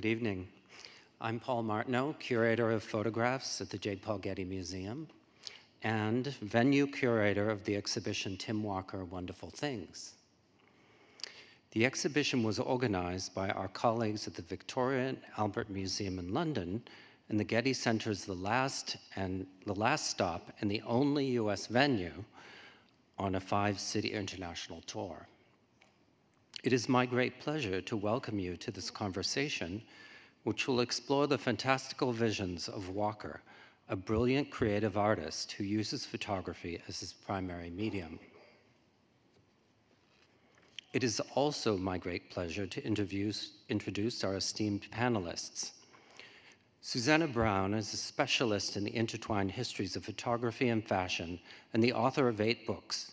Good evening. I'm Paul Martineau, curator of photographs at the J. Paul Getty Museum and venue curator of the exhibition Tim Walker Wonderful Things. The exhibition was organized by our colleagues at the Victoria and Albert Museum in London, and the Getty Center is the last and the last stop and the only US venue on a five-city international tour. It is my great pleasure to welcome you to this conversation, which will explore the fantastical visions of Walker, a brilliant creative artist who uses photography as his primary medium. It is also my great pleasure to introduce our esteemed panelists. Susanna Brown is a specialist in the intertwined histories of photography and fashion and the author of eight books,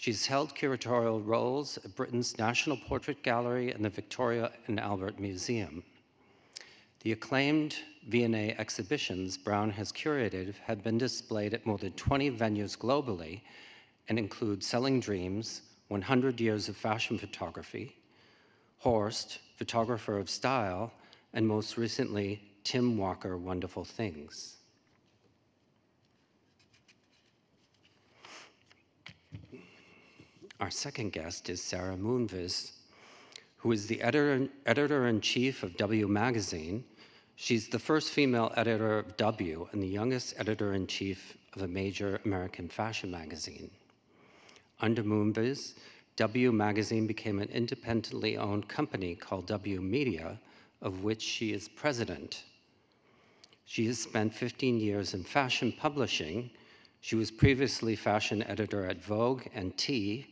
She's held curatorial roles at Britain's National Portrait Gallery and the Victoria and Albert Museum. The acclaimed V&A exhibitions Brown has curated have been displayed at more than 20 venues globally and include Selling Dreams, 100 Years of Fashion Photography, Horst, Photographer of Style, and most recently, Tim Walker, Wonderful Things. Our second guest is Sara Moonves, who is the editor, editor-in-chief of W Magazine. She's the first female editor of W and the youngest editor-in-chief of a major American fashion magazine. Under Moonves, W Magazine became an independently owned company called W Media, of which she is president. She has spent 15 years in fashion publishing. She was previously fashion editor at Vogue and T,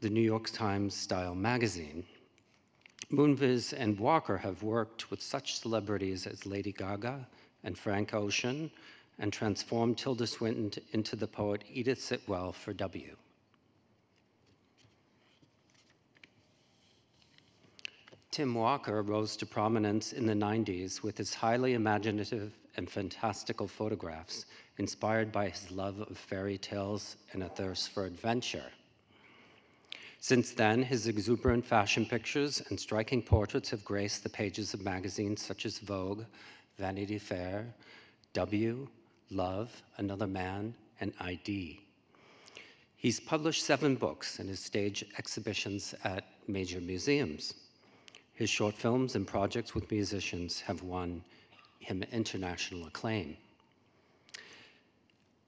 the New York Times style magazine. Moonves and Walker have worked with such celebrities as Lady Gaga and Frank Ocean and transformed Tilda Swinton into the poet Edith Sitwell for W. Tim Walker rose to prominence in the 90s with his highly imaginative and fantastical photographs, inspired by his love of fairy tales and a thirst for adventure. Since then, his exuberant fashion pictures and striking portraits have graced the pages of magazines such as Vogue, Vanity Fair, W, Love, Another Man, and i-D. He's published seven books and has staged exhibitions at major museums. His short films and projects with musicians have won him international acclaim.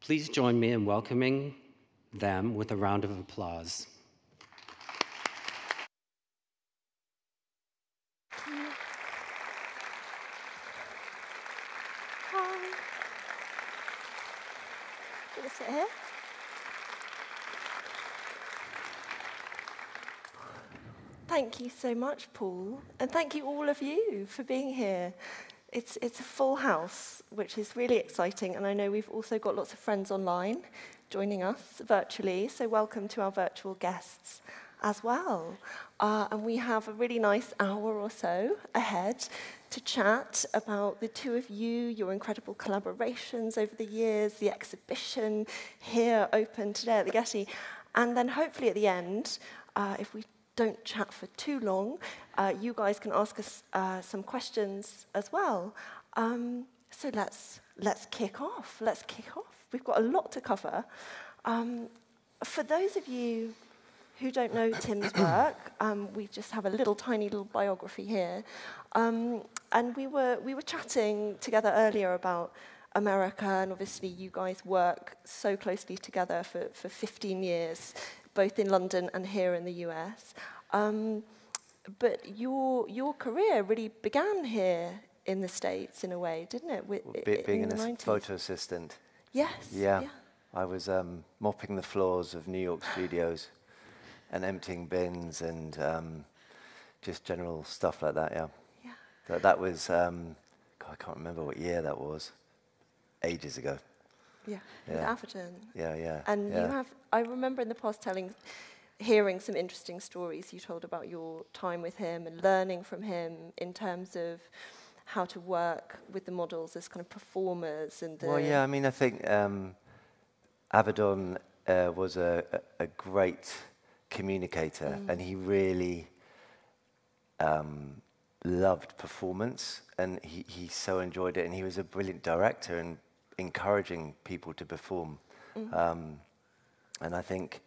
Please join me in welcoming them with a round of applause. here. Thank you so much, Paul, and thank you all of you for being here. It's, it's a full house, which is really exciting, and I know we've also got lots of friends online joining us virtually, so welcome to our virtual guests as well. Uh, and we have a really nice hour or so ahead to chat about the two of you, your incredible collaborations over the years, the exhibition here open today at the Getty. And then hopefully at the end, uh, if we don't chat for too long, uh, you guys can ask us uh, some questions as well. Um, so let's, let's kick off. Let's kick off. We've got a lot to cover. Um, for those of you who don't know Tim's work, um, we just have a little tiny little biography here. Um, and we were, we were chatting together earlier about America, and obviously you guys work so closely together for, for 15 years, both in London and here in the US. Um, but your, your career really began here in the States in a way, didn't it? With, Be, being an 90s. photo assistant. Yes. Yeah. yeah. I was um, mopping the floors of New York studios and emptying bins and um, just general stuff like that, yeah. Yeah. That, that was, um, God, I can't remember what year that was, ages ago. Yeah, yeah. Avedon. Yeah, yeah. And yeah. you have, I remember in the past telling, hearing some interesting stories you told about your time with him and learning from him in terms of how to work with the models as kind of performers and Well, yeah, I mean, I think um, Avedon uh, was a, a, a great communicator, mm. and he really um, loved performance and he, he so enjoyed it and he was a brilliant director and encouraging people to perform. Um, and I think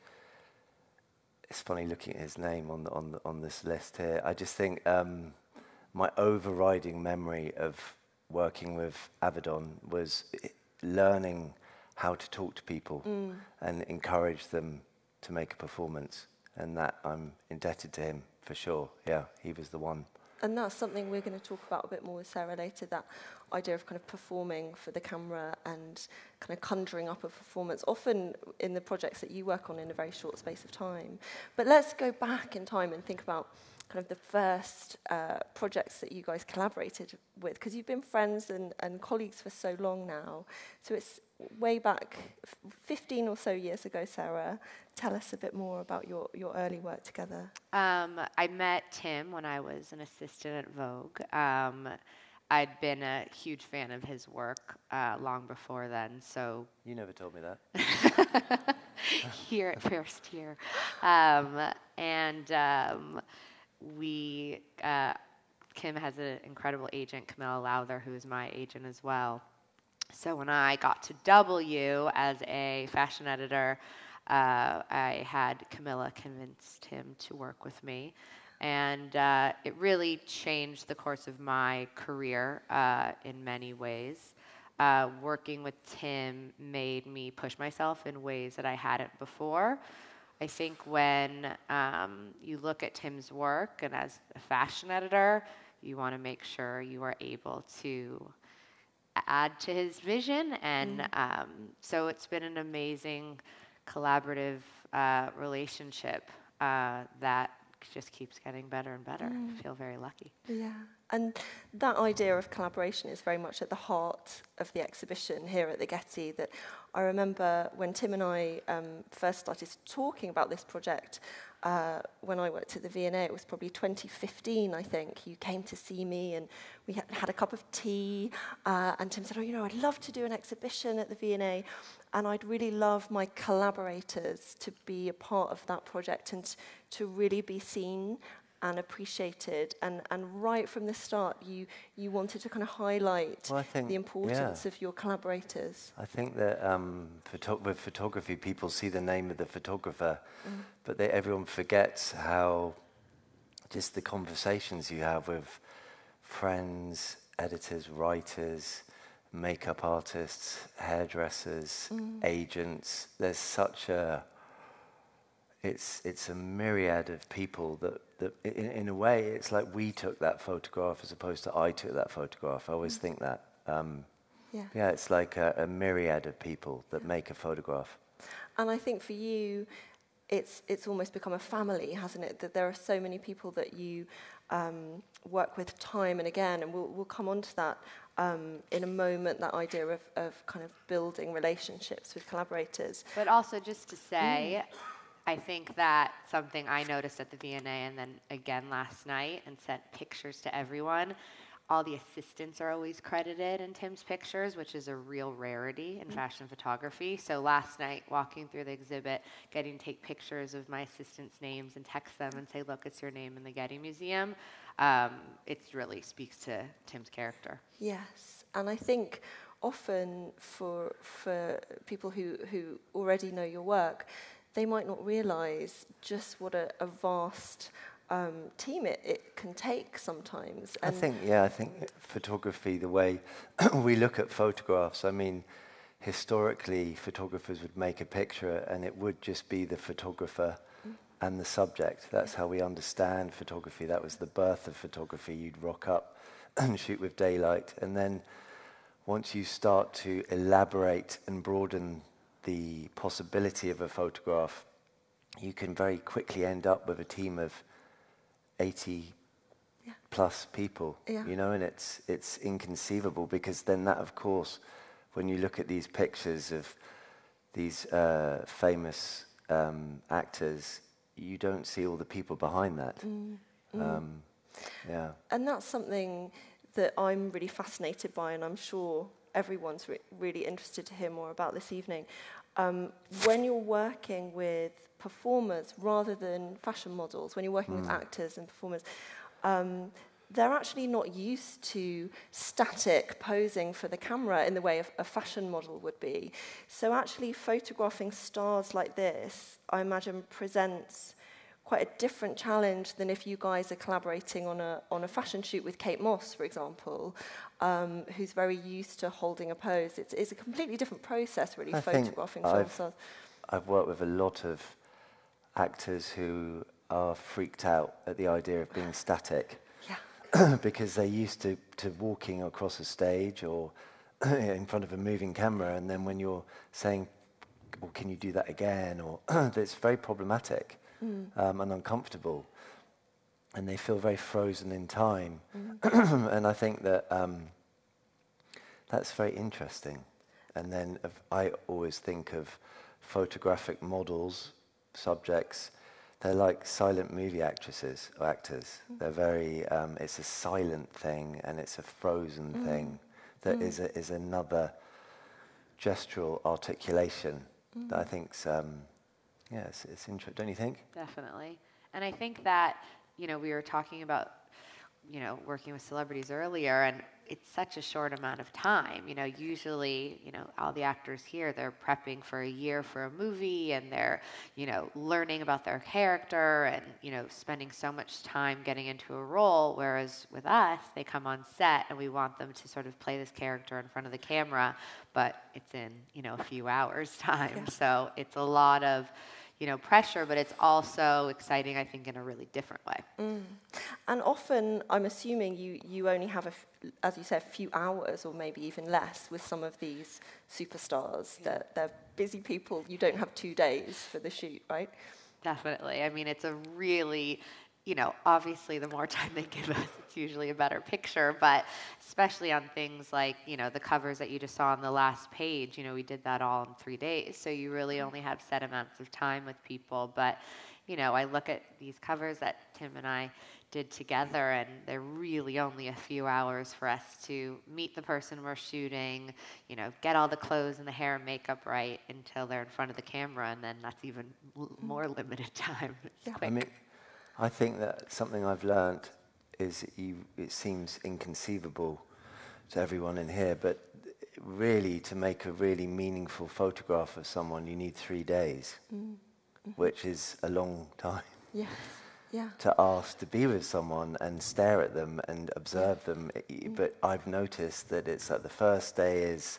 it's funny looking at his name on the, on the, on this list here. I just think um, my overriding memory of working with Avedon was learning how to talk to people and encourage them to make a performance, and that I'm indebted to him for sure. Yeah, he was the one. and that's something we're going to talk about a bit more with Sarah later, that idea of kind of performing for the camera and kind of conjuring up a performance, often in the projects that you work on in a very short space of time. But let's go back in time and think about kind of the first uh, projects that you guys collaborated with, because you've been friends and, and colleagues for so long now. So it's way back f- 15 or so years ago, Sara. Tell us a bit more about your, your early work together. Um, I met Tim when I was an assistant at Vogue. Um, I'd been a huge fan of his work uh, long before then, so You never told me that. here at first here. Um, and um, we, uh, Tim has an incredible agent, Camilla Lowther, who is my agent as well. So when I got to W as a fashion editor, uh, I had Camilla convinced him to work with me. And uh, it really changed the course of my career uh, in many ways. Uh, working with Tim made me push myself in ways that I hadn't before. I think when um, you look at Tim's work, and as a fashion editor, you want to make sure you are able to add to his vision. And um, so it's been an amazing collaborative uh, relationship uh, that just keeps getting better and better. I feel very lucky. Yeah, and that idea of collaboration is very much at the heart of the exhibition here at the Getty. That I remember when Tim and I um, first started talking about this project. Uh, when I worked at the V&A, it was probably 2015, I think. You came to see me, and we had, had a cup of tea. Uh, and Tim said, "Oh, you know, I'd love to do an exhibition at the V&A, and I'd really love my collaborators to be a part of that project and to really be seen and appreciated. And, and right from the start you you wanted to kind of highlight Well, think- the importance yeah. of your collaborators. I think that um, photo- with photography, people see the name of the photographer, but they, everyone forgets how just the conversations you have with friends, editors, writers, makeup artists, hairdressers, agents. There's such a it's it's a myriad of people that, that in, in a way it's like we took that photograph as opposed to I took that photograph. I always think that. Um, yeah yeah, it's like a, a myriad of people that make a photograph. and i think for you it's it's almost become a family hasn't it that there are so many people that you um, work with time and again and we'll, we'll come on to that um, in a moment that idea of, of kind of building relationships with collaborators But also, just to say, I think that something I noticed at the V&A and then again last night and sent pictures to everyone. All the assistants are always credited in Tim's pictures, which is a real rarity in fashion photography. So last night, walking through the exhibit, getting to take pictures of my assistants' names and text them and say, "Look, it's your name in the Getty Museum." Um, it really speaks to Tim's character. Yes, and I think often for for people who who already know your work, they might not realise just what a, a vast um, team it, it can take sometimes. I think, yeah, I think photography, the way we look at photographs, I mean, historically, photographers would make a picture and it would just be the photographer and the subject. That's how we understand photography. That was the birth of photography. You'd rock up and shoot with daylight. And then once you start to elaborate and broaden the possibility of a photograph, you can very quickly end up with a team of 80 Yeah. plus people, Yeah. you know, and it's it's inconceivable because then that, of course, when you look at these pictures of these uh, famous um, actors, you don't see all the people behind that. Mm, Um, yeah, and that's something that I'm really fascinated by, and I'm sure everyone's re- really interested to hear more about this evening. Um, when you're working with performers rather than fashion models, when you're working with actors and performers, um, they're actually not used to static posing for the camera in the way a fashion model would be. So actually photographing stars like this, I imagine, presents quite a different challenge than if you guys are collaborating on a, on a fashion shoot with Kate Moss, for example, um, who's very used to holding a pose. It's, it's a completely different process, really, I photographing film I've, stars. I've worked with a lot of actors who are freaked out at the idea of being static. Because they're used to, to walking across a stage or in front of a moving camera, and then when you're saying, well, can you do that again? Or it's very problematic mm. um, and uncomfortable. And they feel very frozen in time. Mm. and I think that um, that's very interesting. And then I always think of photographic models, subjects, they're like silent movie actresses or actors. Mm. They're very, um, it's a silent thing and it's a frozen mm. thing that mm. is, a, is another gestural articulation that I mm. think's, um, yeah, it's, it's interesting, don't you think? Definitely. And I think that, you know, we were talking about, you know, working with celebrities earlier and it's such a short amount of time. You know, usually, you know, all the actors here, they're prepping for a year for a movie and they're, you know, learning about their character and, you know, spending so much time getting into a role. Whereas with us, they come on set and we want them to sort of play this character in front of the camera, but it's in, you know, a few hours time. Yeah. So it's a lot of, you know, pressure, but it's also exciting, I think, in a really different way. Mm. And often, I'm assuming you, you only have, a f- as you said, a few hours or maybe even less with some of these superstars. Yeah. They're, they're busy people. You don't have two days for the shoot, right? Definitely. I mean, it's a really you know, obviously the more time they give us, it's usually a better picture, but especially on things like, you know, the covers that you just saw on the last page, you know, we did that all in three days. So you really mm-hmm. only have set amounts of time with people. But, you know, I look at these covers that Tim and I did together, and they're really only a few hours for us to meet the person we're shooting, you know, get all the clothes and the hair and makeup right until they're in front of the camera, and then that's even l- mm-hmm. more limited time. It's yeah. quick. I mean, I think that something I've learned is you, it seems inconceivable to everyone in here, but really to make a really meaningful photograph of someone, you need three days, mm. which is a long time. Yes. Yeah. To ask to be with someone and stare at them and observe yeah. them. Mm. But I've noticed that it's like the first day is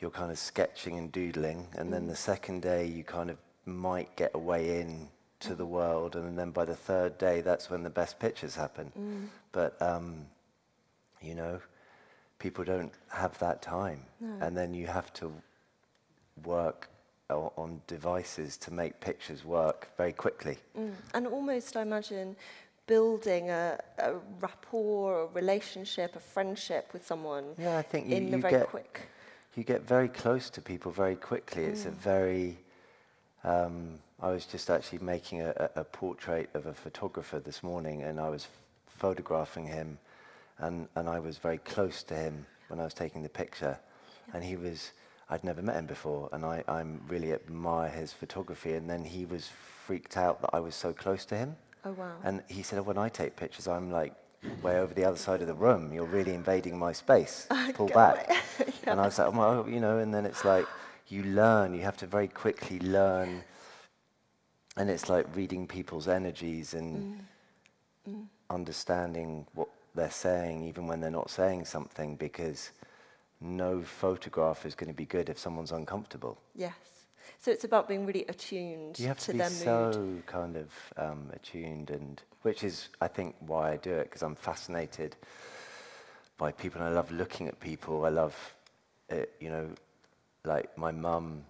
you're kind of sketching and doodling, and mm. then the second day you kind of might get a way in to the world, and then by the third day, that's when the best pictures happen. Mm. But um, you know, people don't have that time, no. and then you have to work on devices to make pictures work very quickly. Mm. And almost, I imagine, building a, a, rapport, a relationship, a friendship with someone. Yeah, I think you, you get quick. you get very close to people very quickly. Mm. It's a mm. very um, I was just actually making a, a, portrait of a photographer this morning, and I was photographing him, and, and I was very close to him when I was taking the picture, and he was. I'd never met him before, and I I'm really admire his photography. And then he was freaked out that I was so close to him. Oh wow! And he said, oh, "When I take pictures, I'm like way over the other side of the room. You're really invading my space. Pull back." yeah. And I was like, "Oh, you know." And then it's like you learn. You have to very quickly learn and it's like reading people's energies and mm. Mm. understanding what they're saying, even when they're not saying something, because no photograph is going to be good if someone's uncomfortable. Yes. So it's about being really attuned you have to, to be their so mood. kind of um, attuned, and which is, I think, why I do it because I'm fascinated by people, and I love looking at people. I love, it, you know, like my mum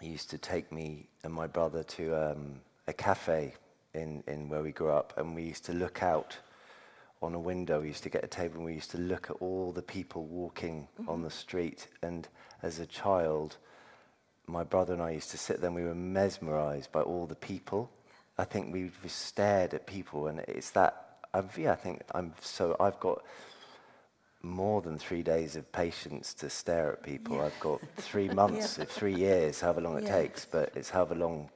used to take me and my brother to um, a cafe in, in where we grew up, and we used to look out on a window. We used to get a table, and we used to look at all the people walking mm-hmm. on the street. And as a child, my brother and I used to sit there, and we were mesmerized by all the people. I think we just stared at people, and it's that. I've, yeah, I think I'm so. I've got more than three days of patience to stare at people. Yeah. I've got three months, yeah. three years, however long it yeah. takes, but it's however long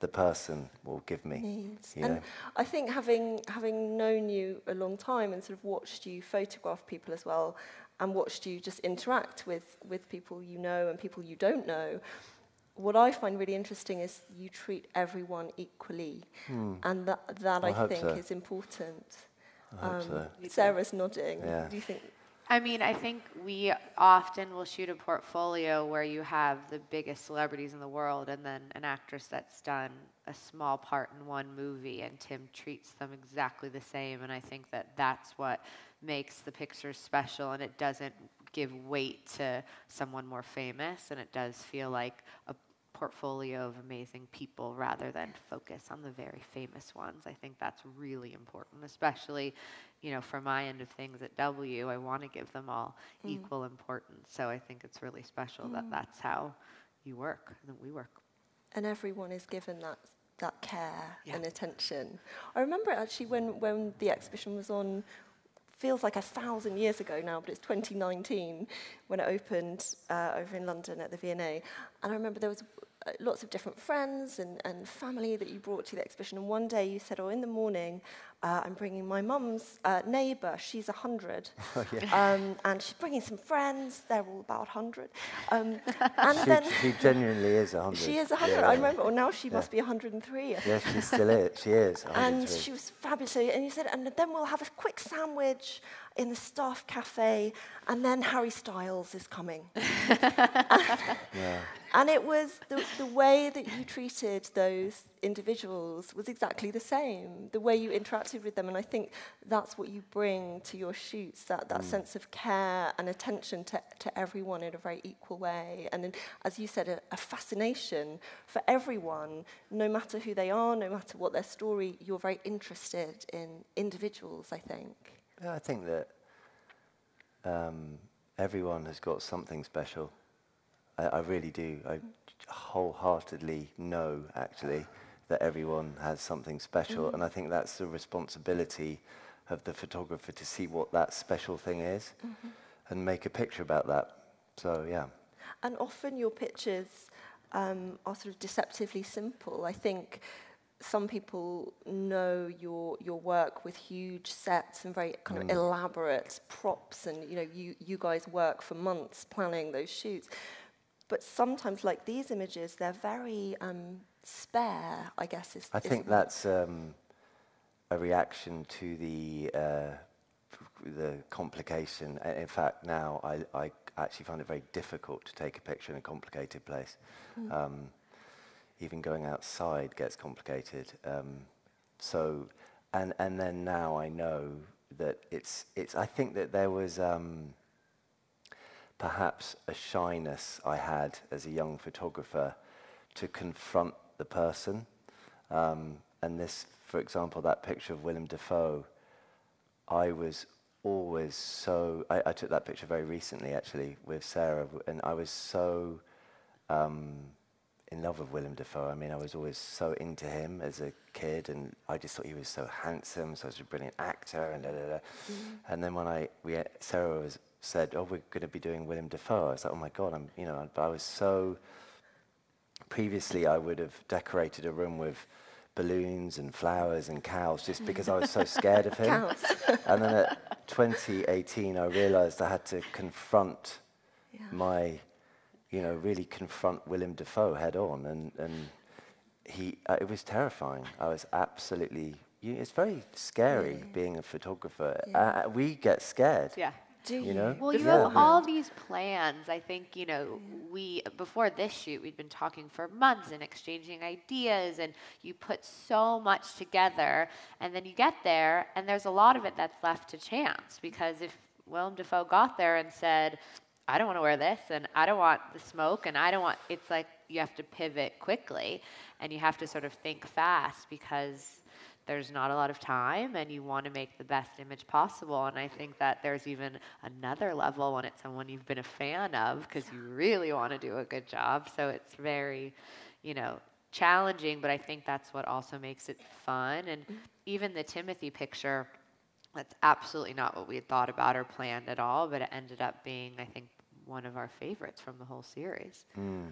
the person will give me. needs. You and know? I think having having known you a long time and sort of watched you photograph people as well, and watched you just interact with with people you know and people you don't know. What I find really interesting is you treat everyone equally, and that that Hmm. I I, think so. is important. I hope so. Sara's nodding. Yeah. Do you think? I mean, I think we often will shoot a portfolio where you have the biggest celebrities in the world and then an actress that's done a small part in one movie, and Tim treats them exactly the same. And I think that that's what makes the pictures special, and it doesn't give weight to someone more famous, and it does feel like a portfolio of amazing people rather than focus on the very famous ones. I think that's really important, especially, you know, for my end of things at W, I want to give them all equal importance. So I think it's really special that that's how you work, and that we work. and everyone is given that that care Yeah. and attention. I remember actually when when the exhibition was on. Feels like a thousand years ago now, but it's 2019 when it opened uh, over in London at the V&A. And I remember there was lots of different friends and, and family that you brought to the exhibition. And one day you said, "Oh, in the morning, uh, I'm bringing my mum's uh, neighbour. She's 100, um, and she's bringing some friends. They're all about 100." Um, and She, then she genuinely is 100. she is 100. Yeah, I remember. Well, now she must be 103. I think. Yeah, she still is. She is. And she was fabulous. And you said, and then we'll have a quick sandwich in the staff cafe, and then Harry Styles is coming. yeah. and it was the, the way that you treated those individuals was exactly the same, the way you interacted with them. And I think that's what you bring to your shoots, that, that mm. sense of care and attention to, to everyone in a very equal way. And then, as you said, a, a fascination for everyone, no matter who they are, no matter what their story, you're very interested in individuals, I think. Yeah, I think that um, everyone has got something special I, I really do. I wholeheartedly know, actually, that everyone has something special. Mm. And I think that's the responsibility of the photographer to see what that special thing is mm -hmm. and make a picture about that. So, yeah. And often your pictures um, are sort of deceptively simple. I think some people know your your work with huge sets and very kind mm. of elaborate props and you know you you guys work for months planning those shoots But sometimes, like these images, they're very um, spare. I guess is. I is think that's um, a reaction to the uh, the complication. In fact, now I, I actually find it very difficult to take a picture in a complicated place. Um, even going outside gets complicated. Um, so, and and then now I know that it's it's. I think that there was. Um, perhaps a shyness I had as a young photographer to confront the person. Um, and this, for example, that picture of Willem Dafoe, I was always so. I, I took that picture very recently, actually, with Sara, and I was so um, in love with Willem Dafoe. I mean, I was always so into him as a kid, and I just thought he was so handsome, such a brilliant actor, and da da da. And then when I we Sara was said, "Oh, we're going to be doing Willem Dafoe." I was like, "Oh my God!" I'm you know, but I was so. Previously, I would have decorated a room with balloons and flowers and cows just because I was so scared of him. Cows. and then at 2018, I realised I had to confront Yeah. my, you know, really confront Willem Dafoe head on, and and he, uh, it was terrifying. I was absolutely. You, it's very scary being a photographer. Uh, we get scared. Yeah. Do You know? Well, you Yeah. have all these plans. I think, you know, we, before this shoot, we'd been talking for months and exchanging ideas, and you put so much together, and then you get there, and there's a lot of it that's left to chance. Because if Willem Dafoe got there and said, I don't want to wear this, and I don't want the smoke, and I don't want, it's like you have to pivot quickly, and you have to sort of think fast because there's not a lot of time and you want to make the best image possible and i think that there's even another level when it's someone you've been a fan of because you really want to do a good job. So it's very you know challenging but i think that's what also makes it fun. And even the timothy picture that's absolutely not what we had thought about or planned at all but it ended up being i think one of our favorites from the whole series hmm.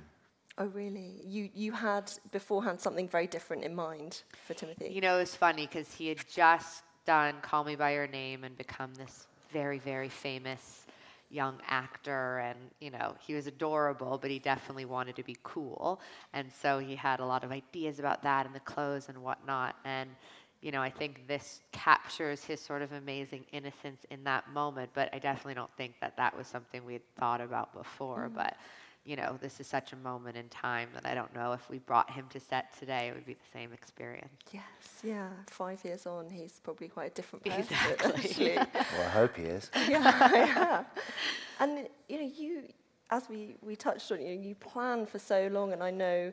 Oh, really? You, you had beforehand something very different in mind for Timothy? You know, it was funny because he had just done Call Me By Your Name and become this very, very famous young actor. And you know he was adorable but he definitely wanted to be cool. And so he had a lot of ideas about that and the clothes and whatnot. And you know i think this captures his sort of amazing innocence in that moment. But i definitely don't think that that was something we had thought about before. Mm. But you know, this is such a moment in time that I don't know if we brought him to set today, it would be the same experience. Yes, yeah. Five years on, he's probably quite a different person. Exactly. Well, I hope he is. yeah, yeah. And you know, you, as we, we touched on, you know, you plan for so long, and I know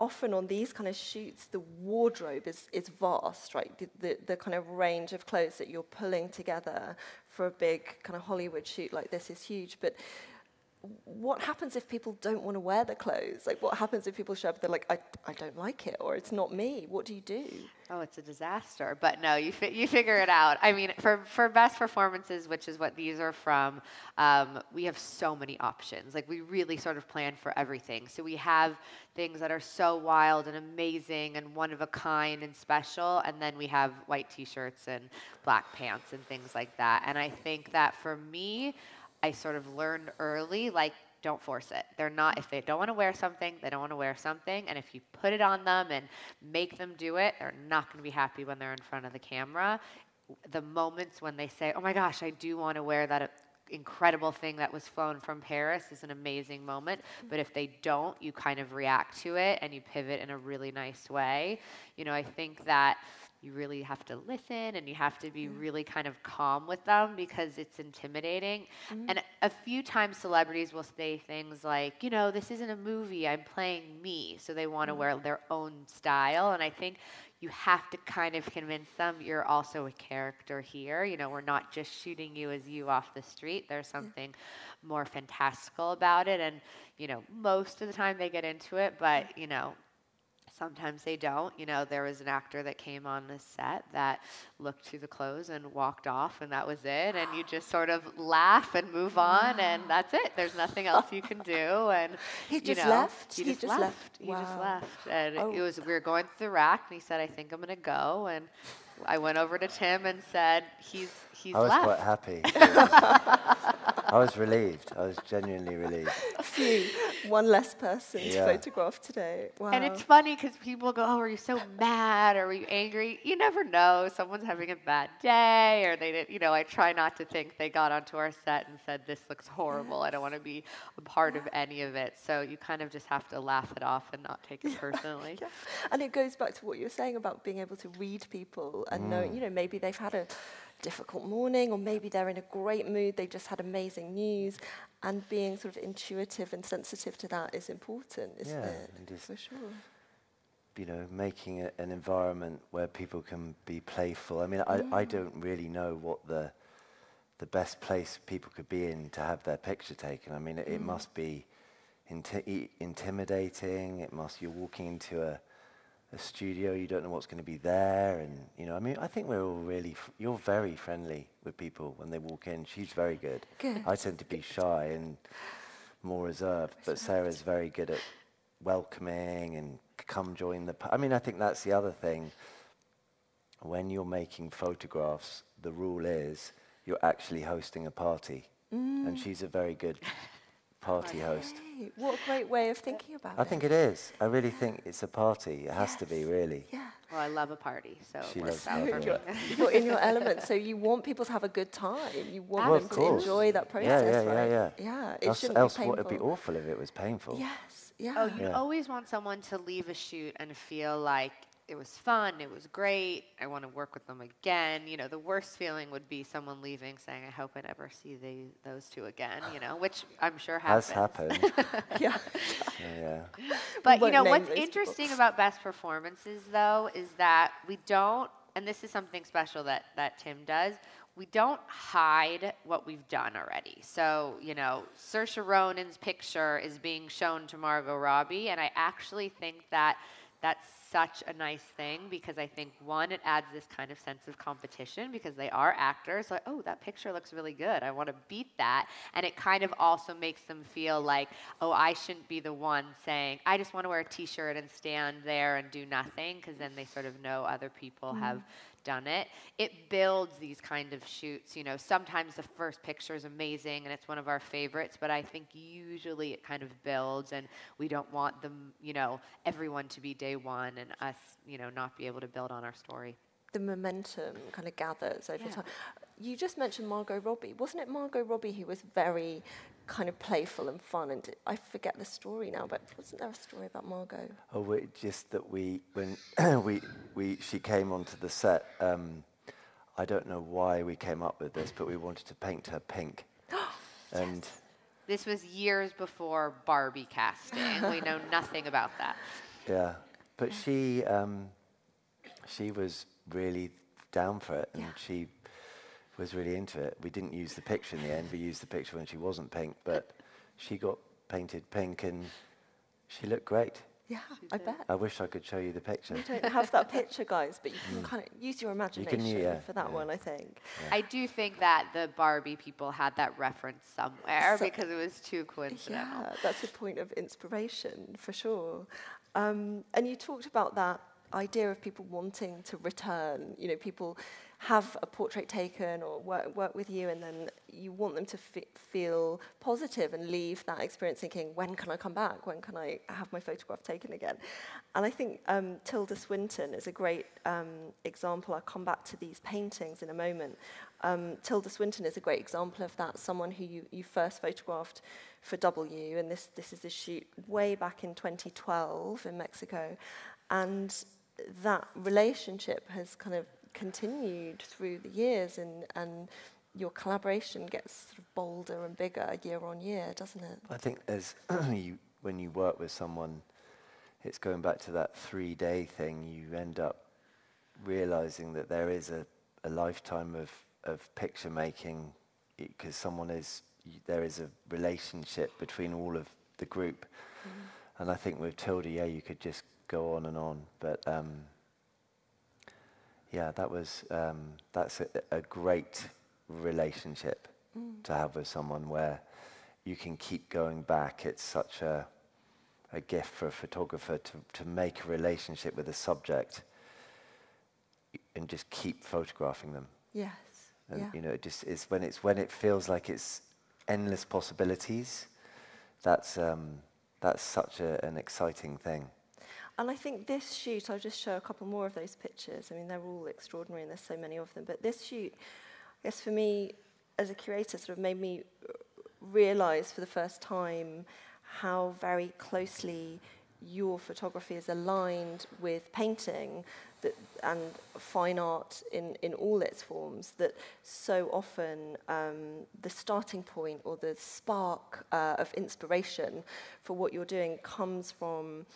often on these kind of shoots, the wardrobe is, is vast, right? The, the, the kind of range of clothes that you're pulling together for a big kind of Hollywood shoot like this is huge. But what happens if people don't want to wear the clothes? Like, what happens if people show up, they're like, I, I don't like it, or it's not me? What do you do? Oh, it's a disaster. But no, you, fi- you figure it out. I mean, for, for best performances, which is what these are from, um, we have so many options. Like, we really sort of plan for everything. So we have things that are so wild and amazing and one of a kind and special. And then we have white t shirts and black pants and things like that. And I think that for me, I sort of learned early, like, don't force it. They're not, if they don't want to wear something, they don't want to wear something. And if you put it on them and make them do it, they're not going to be happy when they're in front of the camera. The moments when they say, oh my gosh, I do want to wear that uh, incredible thing that was flown from Paris is an amazing moment. But if they don't, you kind of react to it and you pivot in a really nice way. You know, I think that you really have to listen and you have to be really kind of calm with them because it's intimidating. Mm-hmm. And a few times celebrities will say things like, you know, this isn't a movie, I'm playing me. So they want to mm-hmm. wear their own style. And I think you have to kind of convince them you're also a character here. You know, we're not just shooting you as you off the street. There's something more fantastical about it. And, you know, most of the time they get into it, but, you know, Sometimes they don't. You know, there was an actor that came on the set that looked through the clothes and walked off, and that was it. And you just sort of laugh and move on, and that's it. There's nothing else you can do. And He you just know, left? He, He just, just left. left? He just Wow. left. And Oh. it was we were going through the rack, and he said, "I think I'm gonna go." And I went over to Tim and said, "He's he's I was left." quite happy. It was- I was relieved. I was genuinely relieved. A few, one less person to photograph today. Wow. And it's funny because people go, "Oh, were you so mad or were you angry?" You never know. Someone's having a bad day, or they didn't. You know, I try not to think they got onto our set and said, "This looks horrible. I don't want to be a part of any of it." So you kind of just have to laugh it off and not take it personally. Yeah. And it goes back to what you were saying about being able to read people and knowing, mm. you know, maybe they've had a difficult morning or maybe they're in a great mood, they've just had amazing news, and being sort of intuitive and sensitive to that is important, isn't Yeah, it? and For sure. you know, making a, an environment where people can be playful. I mean, I, I mm. don't really know what the the best place people could be in to have their picture taken. I mean, it, it must be inti- intimidating. It must you're walking into a a studio, you don't know what's going to be there, and you know, I mean, I think we're all really. F- you're very friendly with people when they walk in. She's very good. Good. I tend to be shy and more reserved, but Sara's very good at welcoming and come join the. I mean, I think that's the other thing. When you're making photographs, the rule is you're actually hosting a party, and she's a very good party host. Hey, what a great way of thinking about it. I think it is. I really think it's a party. It has to be, really. Yeah. Well, I love a party, so She it works loves out for me. You're, you're in your element, so you want people to have a good time. You want Well, them to enjoy that process, yeah, right? yeah, yeah. Yeah, it Else, shouldn't else be what, painful. it'd be awful if it was painful. Yes, oh, yeah. Oh, you Yeah. always want someone to leave a shoot and feel like it was fun, it was great, I want to work with them again. You know, the worst feeling would be someone leaving saying, I hope I never see the, those two again, you know, which I'm sure happens. Has happened. yeah. yeah, yeah. But you know what's those people. interesting about best performances though is that we don't and this is something special that that Tim does. We don't hide what we've done already. So, you know, Saoirse Ronan's picture is being shown to Margot Robbie and I actually think that that's such a nice thing because I think one, it adds this kind of sense of competition because they are actors. Like, oh, that picture looks really good. I want to beat that. And it kind of also makes them feel like, oh, I shouldn't be the one saying, I just want to wear a t shirt and stand there and do nothing because then they sort of know other people have mm. Done it. It builds these kind of shoots. You know, sometimes the first picture is amazing and it's one of our favorites, but I think usually it kind of builds, and we don't want them, you know, everyone to be day one and us, you know, not be able to build on our story. The momentum kind of gathers over Yeah. time. You just mentioned Margot Robbie. Wasn't it Margot Robbie who was very kind of playful and fun? And I forget the story now, but wasn't there a story about Margot? Oh, we, just that we when we we she came onto the set. Um, I don't know why we came up with this, but we wanted to paint her pink, and This was years before Barbie casting. we know nothing about that. yeah, but she um, she was really down for it, and Yeah. she was really into it. We didn't use the picture in the end. We used the picture when she wasn't pink, but she got painted pink, and she looked great. Yeah, I bet. I wish I could show you the picture. We don't have that picture, guys, but you can kind of use your imagination yeah, for that yeah. one, I think. I do think that the Barbie people had that reference somewhere So- because it was too coincidental. Yeah, that's a point of inspiration for sure. Um, and you talked about that idea of people wanting to return. You know, people have a portrait taken or work, work with you and then you want them to fe feel positive and leave that experience thinking, when can I come back? When can I have my photograph taken again? And I think um, Tilda Swinton is a great um, example. I'll come back to these paintings in a moment. Um, Tilda Swinton is a great example of that, someone who you, you first photographed for W, and this, this is a shoot way back in 2012 in Mexico. And that relationship has kind of continued through the years, and, and your collaboration gets sort of bolder and bigger year on year, doesn't it? I think as you, when you work with someone, it's going back to that three day thing, you end up realizing that there is a, a lifetime of, of picture making because someone is, there is a relationship between all of the group. Mm-hmm. And I think with Tilda, yeah, you could just go on and on. But um, yeah, that was, um, that's a, a great relationship to have with someone where you can keep going back. It's such a, a gift for a photographer to, to make a relationship with a subject and just keep photographing them. Yes. And yeah. you know, it just is when it's when it feels like it's endless possibilities. That's um, that's such a, an exciting thing. And I think this shoot, I'll just show a couple more of those pictures. I mean, they're all extraordinary and there's so many of them. But this shoot, I guess for me, as a curator, sort of made me realize for the first time how very closely your photography is aligned with painting that, and fine art in, in all its forms, that so often um, the starting point or the spark uh, of inspiration for what you're doing comes from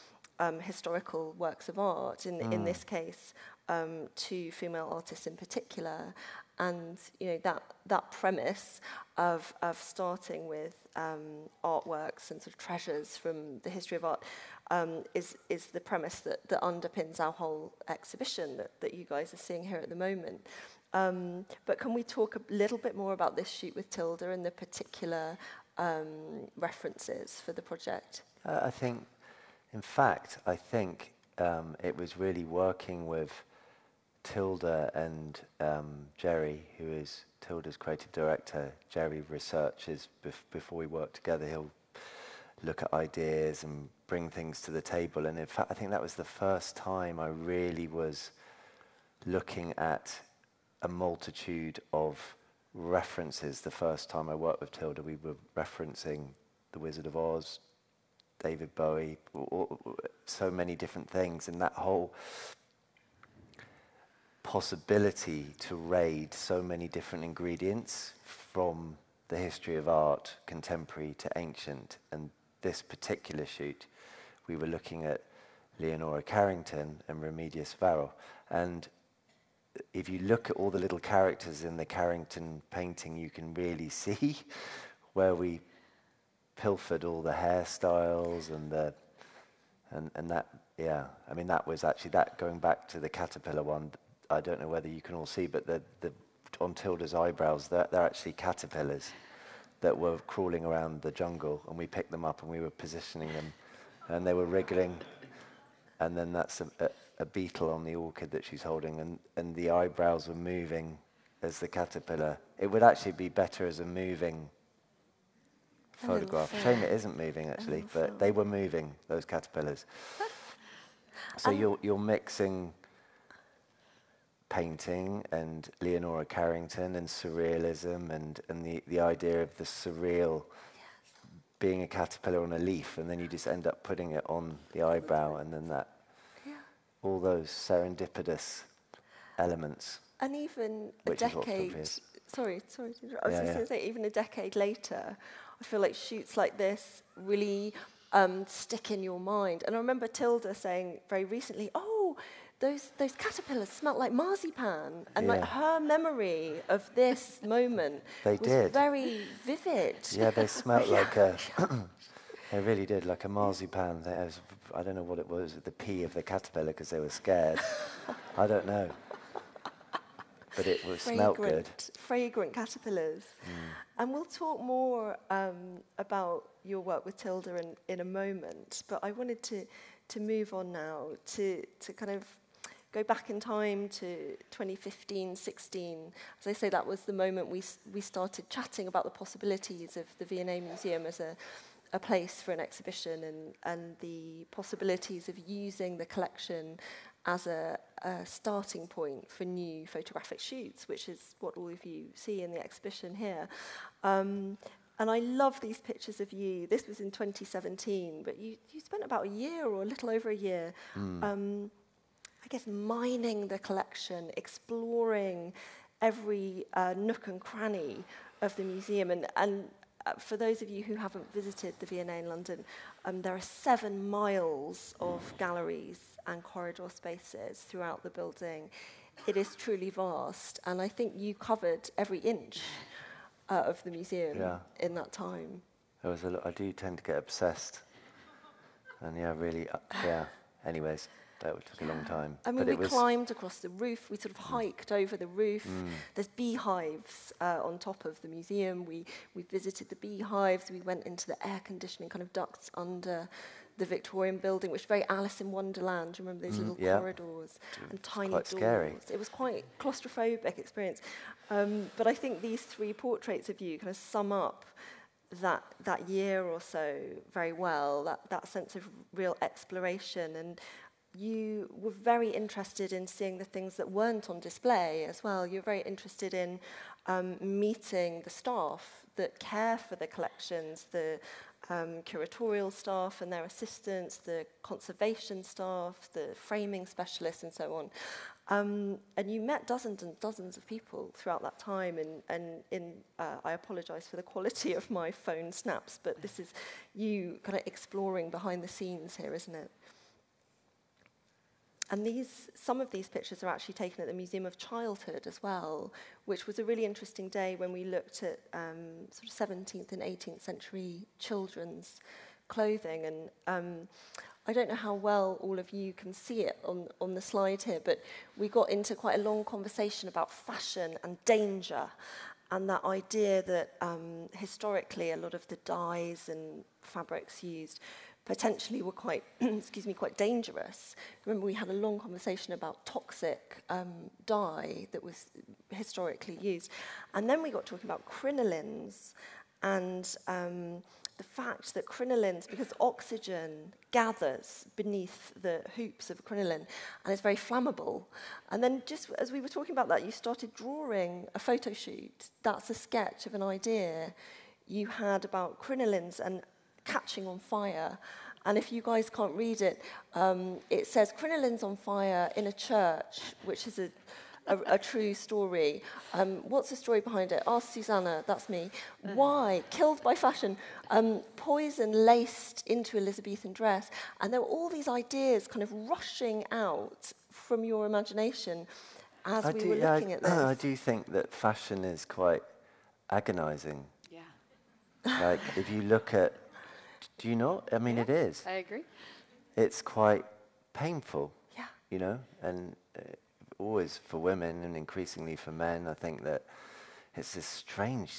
um, historical works of art, in, in this case, um, two female artists in particular. And you know that that premise of of starting with um, artworks and sort of treasures from the history of art um, is is the premise that, that underpins our whole exhibition that, that you guys are seeing here at the moment. Um, but can we talk a little bit more about this shoot with Tilda and the particular um, references for the project? Uh, I think, in fact, I think um, it was really working with Tilda and um, Jerry, who is Tilda's creative director. Jerry researches bef- before we work together. He'll look at ideas and bring things to the table. And in fact, I think that was the first time I really was looking at a multitude of references. The first time I worked with Tilda, we were referencing The Wizard of Oz, David Bowie, so many different things, and that whole possibility to raid so many different ingredients from the history of art, contemporary to ancient. And this particular shoot, we were looking at Leonora Carrington and Remedios Varo. And if you look at all the little characters in the Carrington painting, you can really see where we pilfered all the hairstyles and the and, and that yeah, I mean that was actually that going back to the caterpillar one. I don't know whether you can all see, but the the on Tilda's eyebrows, they're, they're actually caterpillars that were crawling around the jungle, and we picked them up and we were positioning them, and they were wriggling, and then that's a, a, a beetle on the orchid that she's holding, and and the eyebrows were moving as the caterpillar. It would actually be better as a moving photograph. Shame it isn't moving actually, but they were moving those caterpillars. so um, you're you're mixing painting and Leonora Carrington and surrealism and and the the idea of the surreal being a caterpillar on a leaf, and then you just end up putting it on the eyebrow, and then that Yeah. all those serendipitous elements. And even a Which is what decade. Sorry, sorry. I was Yeah, just yeah. going to say, even a decade later, I feel like shoots like this really um, stick in your mind. And I remember Tilda saying very recently, oh, those, those caterpillars smelt like marzipan. And like her memory of this moment They was did. very vivid. Yeah, they smelt like a. they really did, like a marzipan. They, was, I don't know what it was, the pee of the caterpillar because they were scared. I don't know. but it was smelt good. Fragrant caterpillars. Mm. And we'll talk more um, about your work with Tilda in, in a moment, but I wanted to, to move on now to, to kind of go back in time to 2015, 16. As I say, that was the moment we, we started chatting about the possibilities of the V&A Museum as a, a place for an exhibition and, and the possibilities of using the collection as a, a starting point for new photographic shoots, which is what all of you see in the exhibition here. Um, and I love these pictures of you. This was in 2017, but you, you spent about a year or a little over a year, mm. um, I guess, mining the collection, exploring every uh, nook and cranny of the museum. And, and uh, for those of you who haven't visited the V&A in London, um, there are seven miles of galleries and corridor spaces throughout the building. It is truly vast, and I think you covered every inch uh, of the museum Yeah. in that time. There was a lo- I do tend to get obsessed. And yeah, really, uh, yeah. Anyways, that which took a long time. I mean, but we climbed across the roof. We sort of mm. hiked over the roof. Mm. There's beehives uh, on top of the museum. We, we visited the beehives. We went into the air conditioning kind of ducts under the Victorian building, which is very Alice in Wonderland. Do you remember those mm, little yeah. corridors and tiny quite doors? Scary. It was quite claustrophobic experience. Um, but I think these three portraits of you kind of sum up that that year or so very well. That that sense of real exploration and you were very interested in seeing the things that weren't on display as well. You're very interested in um, meeting the staff that care for the collections, the um, curatorial staff and their assistants, the conservation staff, the framing specialists, and so on. Um, and you met dozens and dozens of people throughout that time. And, and in, uh, I apologise for the quality of my phone snaps, but this is you kind of exploring behind the scenes here, isn't it? And these, some of these pictures are actually taken at the Museum of Childhood as well, which was a really interesting day when we looked at um, sort of 17th and 18th century children's clothing. And um, I don't know how well all of you can see it on, on the slide here, but we got into quite a long conversation about fashion and danger and that idea that um, historically a lot of the dyes and fabrics used potentially were quite, excuse me, quite dangerous. Remember, we had a long conversation about toxic um, dye that was historically used, and then we got talking about crinolines and um, the fact that crinolines, because oxygen gathers beneath the hoops of a crinoline and it's very flammable. And then, just as we were talking about that, you started drawing a photo shoot. That's a sketch of an idea you had about crinolines and catching on fire. And if you guys can't read it, um, it says crinolines on fire in a church, which is a, a, a true story. Um, what's the story behind it? Ask Susanna, that's me. Why? Killed by fashion, um, poison laced into Elizabethan dress. And there were all these ideas kind of rushing out from your imagination as I we do, were looking I, at this. I do think that fashion is quite agonizing. Yeah, like, if you look at, do you not? I mean, it is. I agree. It's quite painful. Yeah. You know, and uh, always for women and increasingly for men, I think that it's this strange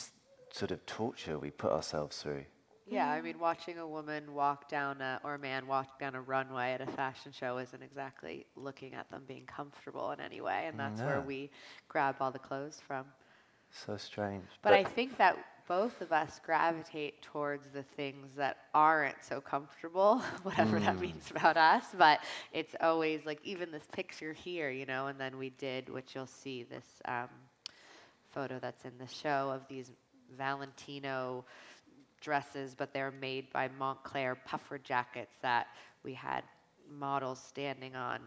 sort of torture we put ourselves through. Yeah, I mean, watching a woman walk down a, or a man walk down a runway at a fashion show isn't exactly looking at them being comfortable in any way, and that's where we grab all the clothes from. So strange. But I think that both of us gravitate towards the things that aren't so comfortable, whatever that means about us. But it's always like even this picture here, you know, and then we did, which you'll see this um, photo that's in the show of these Valentino dresses, but they're made by Moncler puffer jackets that we had models standing on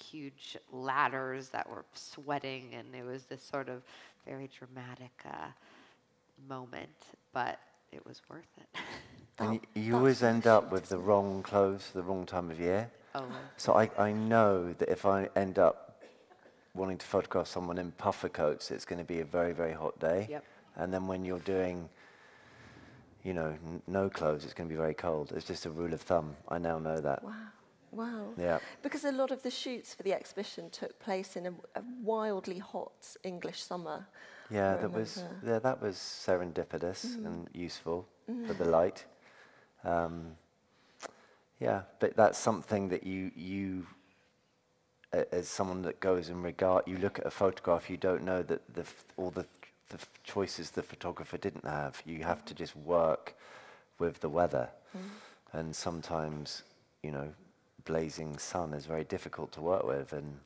huge ladders that were sweating, and it was this sort of very dramatic uh, moment, but it was worth it. and y- you always end up with the wrong clothes for the wrong time of year. oh, So I, I know that if I end up wanting to photograph someone in puffer coats, it's going to be a very, very hot day. Yep. And then when you're doing, you know, n- no clothes, it's going to be very cold. It's just a rule of thumb. I now know that. Wow. Wow. Yeah. Because a lot of the shoots for the exhibition took place in a, a wildly hot English summer. Yeah, that was yeah, that was serendipitous Mm-hmm. and useful for the light. Um, yeah, but that's something that you you as someone that goes and regard you look at a photograph, you don't know that the f- all the the choices the photographer didn't have. You have to just work with the weather, and sometimes you know blazing sun is very difficult to work with and.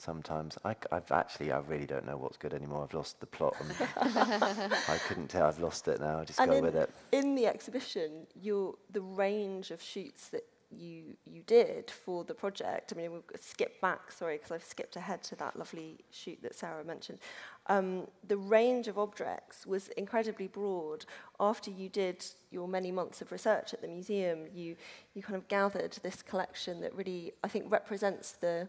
Sometimes I, have actually I really don't know what's good anymore. I've lost the plot. and I couldn't tell. I've lost it now. I just and go in, with it. in the exhibition, your the range of shoots that you you did for the project. I mean, we'll skip back. Sorry, because I've skipped ahead to that lovely shoot that Sara mentioned. Um, the range of objects was incredibly broad. After you did your many months of research at the museum, you you kind of gathered this collection that really I think represents the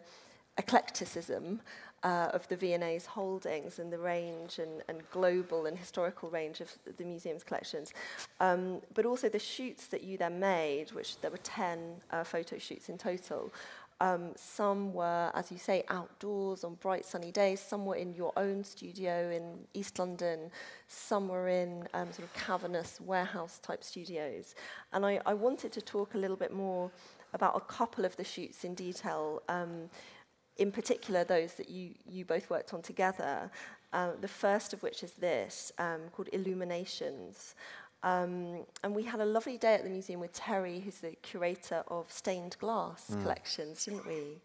eclecticism uh, of the V&A's holdings and the range and, and global and historical range of the museum's collections. Um, but also the shoots that you then made, which there were 10 uh, photo shoots in total. Um, some were, as you say, outdoors on bright sunny days. Some were in your own studio in East London. Some were in um, sort of cavernous warehouse type studios. And I, I wanted to talk a little bit more about a couple of the shoots in detail. Um, in particular those that you, you both worked on together. Uh, the first of which is this, um, called Illuminations. Um, and we had a lovely day at the museum with Terry, who's the curator of stained glass collections, didn't we?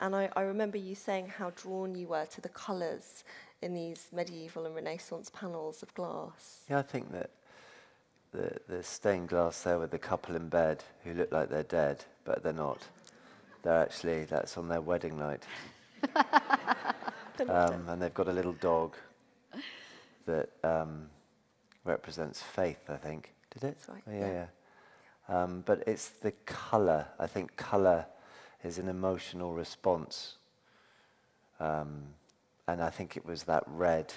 And I, I remember you saying how drawn you were to the colours in these medieval and Renaissance panels of glass. Yeah, I think that the the stained glass there with the couple in bed who look like they're dead, but they're not. They're actually that's on their wedding night, um, and they've got a little dog that um, represents faith. I think. Did it? Right, Oh, yeah, yeah. yeah. Um, but it's the color. I think color is an emotional response um, and I think it was that red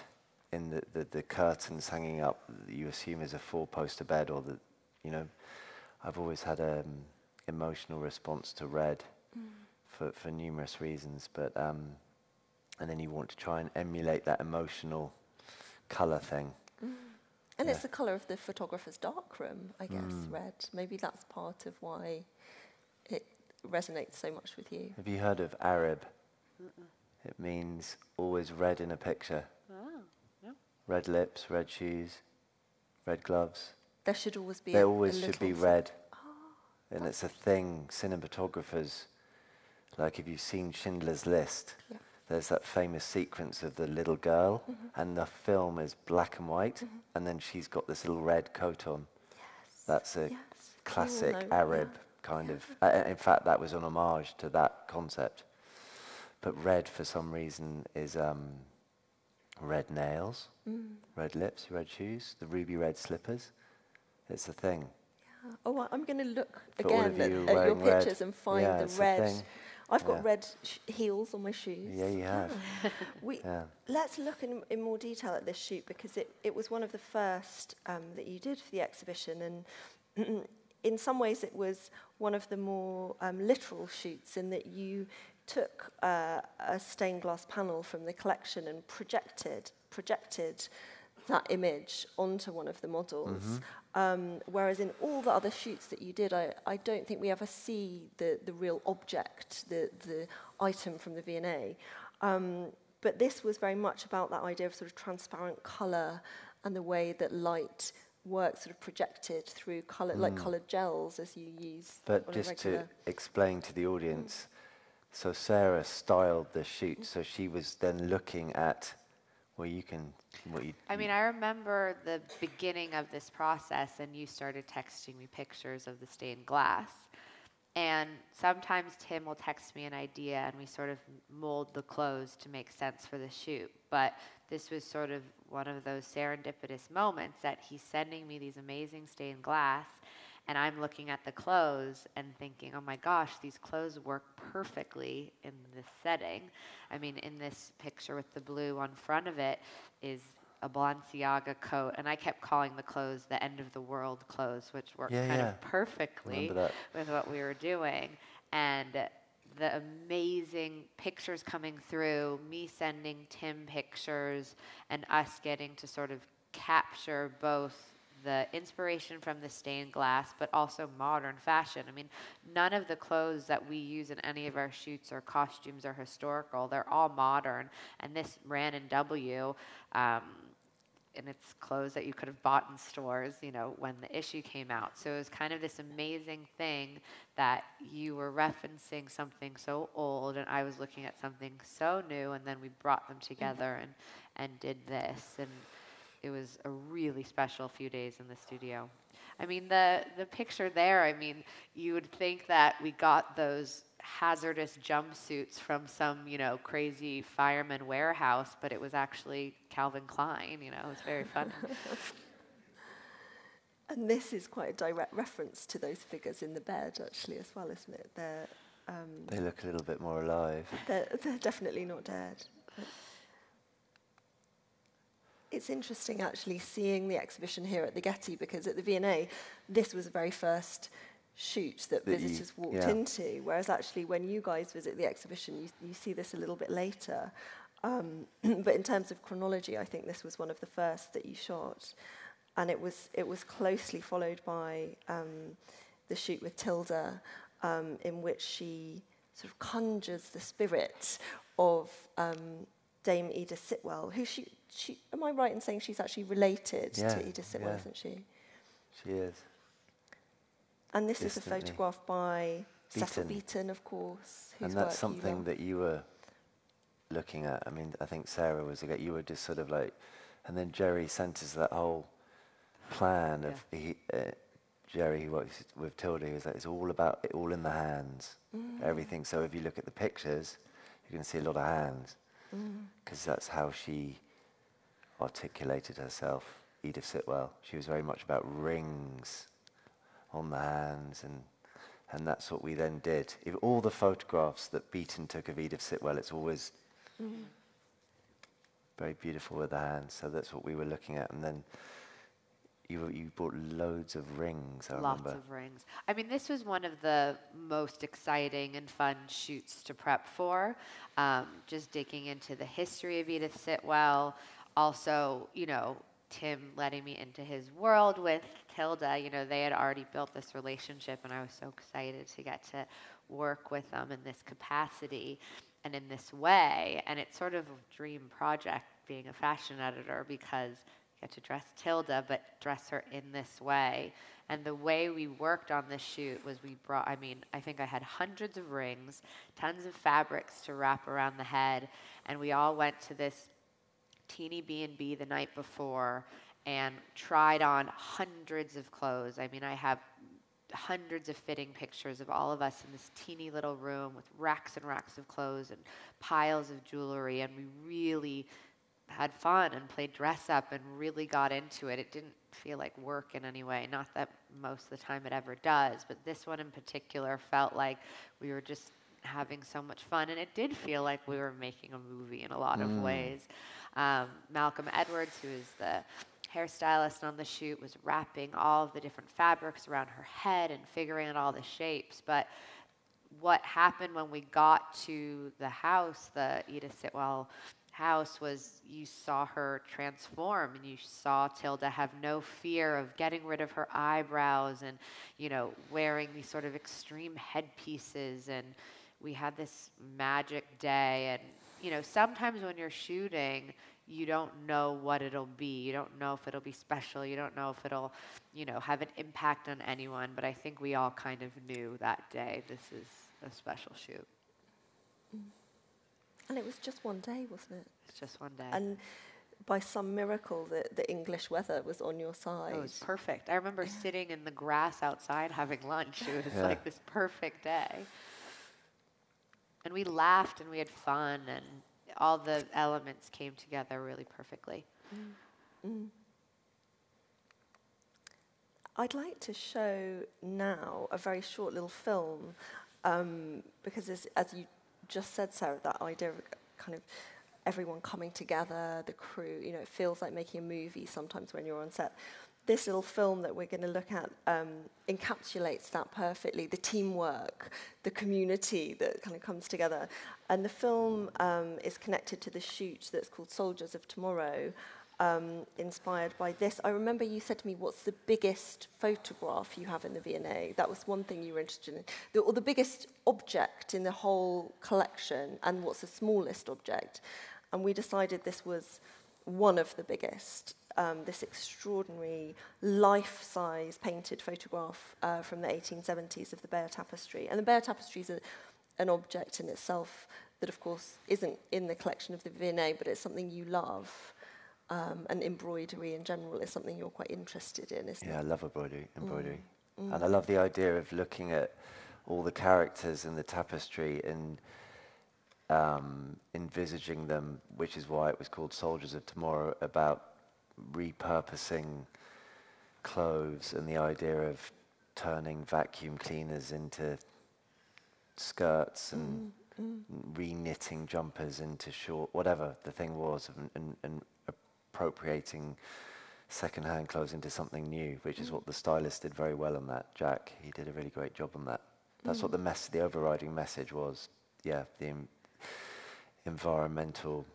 in the, the, the curtains hanging up that you assume is a four-poster bed or the, you know, I've always had an emotional response to red for, for numerous reasons, but, um, and then you want to try and emulate that emotional colour thing. Mm. And Yeah. it's the colour of the photographer's darkroom, I guess, mm. red. Maybe that's part of why it resonates so much with you. Have you heard of Arab? It means always red in a picture. Ah, oh, no. Red lips, red shoes, red gloves. There should always be. They a- a always should be little- red. and oh, it's a thing, cinematographers, like if you've seen Schindler's List, Yeah. there's that famous sequence of the little girl, and the film is black and white, and then she's got this little red coat on. Yes. That's a Yes, classic Arab yeah. kind of. Uh, in fact, that was an homage to that concept. But red, for some reason, is um, red nails, Mm. red lips, red shoes, the ruby red slippers. It's a thing. Oh, I'm going to look For again at, at your wearing red. pictures and find Yeah, the red. I've got yeah. red heels on my shoes. Yeah, you have. Oh. we, yeah. Let's look in, in more detail at this shoot because it, it was one of the first um, that you did for the exhibition. And in some ways, it was one of the more um, literal shoots in that you took uh, a stained glass panel from the collection and projected projected that image onto one of the models. Um, whereas in all the other shoots that you did, I, I don't think we ever see the, the real object, the, the item from the V&A. Um, but this was very much about that idea of sort of transparent colour and the way that light works sort of projected through colour, like coloured gels as you use But just to explain to the audience, so Sara styled the shoot, so she was then looking at, well, you can, what you. I mean, I remember the beginning of this process, and you started texting me pictures of the stained glass. And sometimes Tim will text me an idea, and we sort of mold the clothes to make sense for the shoot. But this was sort of one of those serendipitous moments that he's sending me these amazing stained glass, and I'm looking at the clothes and thinking, oh my gosh, these clothes work perfectly in this setting. I mean, in this picture with the blue on front of it is a Balenciaga coat, and I kept calling the clothes the end of the world clothes, which worked Yeah, kind yeah. of perfectly with what we were doing. And the amazing pictures coming through, me sending Tim pictures, and us getting to sort of capture both the inspiration from the stained glass, but also modern fashion. I mean, none of the clothes that we use in any of our shoots or costumes are historical. They're all modern. And this ran in W. Um, and it's clothes that you could have bought in stores, you know, when the issue came out. So it was kind of this amazing thing that you were referencing something so old and I was looking at something so new and then we brought them together and, and did this and it was a really special few days in the studio. I mean the the picture there, I mean, you would think that we got those hazardous jumpsuits from some, you know, crazy fireman warehouse, but it was actually Calvin Klein, you know, it was very fun. And this is quite a direct reference to those figures in the bed, actually, as well, isn't it? They're, um, They look a little bit more alive. they're, they're definitely not dead. It's interesting, actually, seeing the exhibition here at the Getty, because at the V&A, this was the very first shoot that, visitors walked yeah. into, whereas actually when you guys visit the exhibition, you, you see this a little bit later. Um, but in terms of chronology, I think this was one of the first that you shot, and it was it was closely followed by um, the shoot with Tilda, um, in which she sort of conjures the spirit of um, Dame Edith Sitwell, who she, she am I right in saying she's actually related Yeah, to Edith Sitwell, yeah. isn't she? She is. And this is a photograph by Cecil Beaton. Beaton, of course. and that's you something love. that you were looking at. I mean, I think Sara was, aga- you were just sort of like, and then Jerry sent us that whole plan of he, uh, Jerry, who works with Tilda, he was like, it's all about it all in the hands, Mm. everything. So if you look at the pictures, you're going to see a lot of hands, Mm. because that's how she articulated herself, Edith Sitwell. She was very much about rings on the hands and and that's what we then did. If all the photographs that Beaton took of Edith Sitwell, it's always very beautiful with the hands. So that's what we were looking at. And then you you bought loads of rings. I Lots remember. of rings. I mean, this was one of the most exciting and fun shoots to prep for. Um, just digging into the history of Edith Sitwell. Also, you know, Tim letting me into his world with Tilda. You know, they had already built this relationship, and I was so excited to get to work with them in this capacity and in this way. And it's sort of a dream project being a fashion editor because get to dress Tilda, but dress her in this way. And the way we worked on this shoot was we brought, I mean, I think I had hundreds of rings, tons of fabrics to wrap around the head, and we all went to this teeny B&B the night before and tried on hundreds of clothes. I mean, I have hundreds of fitting pictures of all of us in this teeny little room with racks and racks of clothes and piles of jewelry and we really had fun and played dress up and really got into it. It didn't feel like work in any way, not that most of the time it ever does, but this one in particular felt like we were just having so much fun and it did feel like we were making a movie in a lot of ways. Um, Malcolm Edwards, who is the hairstylist on the shoot was wrapping all of the different fabrics around her head and figuring out all the shapes. But what happened when we got to the house, the Edith Sitwell house, was you saw her transform and you saw Tilda have no fear of getting rid of her eyebrows and, you know, wearing these sort of extreme headpieces. And we had this magic day. And, you know, sometimes when you're shooting, you don't know what it'll be. You don't know if it'll be special. You don't know if it'll, you know, have an impact on anyone. But I think we all kind of knew that day this is a special shoot. Mm-hmm. And it was just one day, wasn't it? It's just one day. And by some miracle, the, the English weather was on your side. it was perfect. I remember sitting in the grass outside having lunch. It was Yeah. like this perfect day. And we laughed and we had fun and all the elements came together really perfectly. I'd like to show now a very short little film um, because, as, as you just said, Sara, that idea of kind of everyone coming together, the crew, you know, it feels like making a movie sometimes when you're on set. This little film that we're going to look at um, encapsulates that perfectly the teamwork, the community that kind of comes together. And the film um, is connected to the shoot that's called Soldiers of Tomorrow, um, inspired by this. I remember you said to me, What's the biggest photograph you have in the V&A? That was one thing you were interested in. The, or the biggest object in the whole collection, and what's the smallest object? And we decided this was one of the biggest. Um, this extraordinary life-size painted photograph uh, from the 1870s of the Bayeux Tapestry. And the Bayeux Tapestry is an object in itself that, of course, isn't in the collection of the V&A, but it's something you love. Um, and embroidery in general is something you're quite interested in, isn't it? Yeah, I love embroidery. embroidery. And I love the idea of looking at all the characters in the tapestry and um, envisaging them, which is why it was called Soldiers of Tomorrow, about repurposing clothes and the idea of turning vacuum cleaners into skirts and re-knitting jumpers into short, whatever the thing was, and, and, and appropriating second-hand clothes into something new, which is what the stylist did very well on that. Jack, he did a really great job on that. That's what the mess, the overriding message was. Yeah, the em- environmental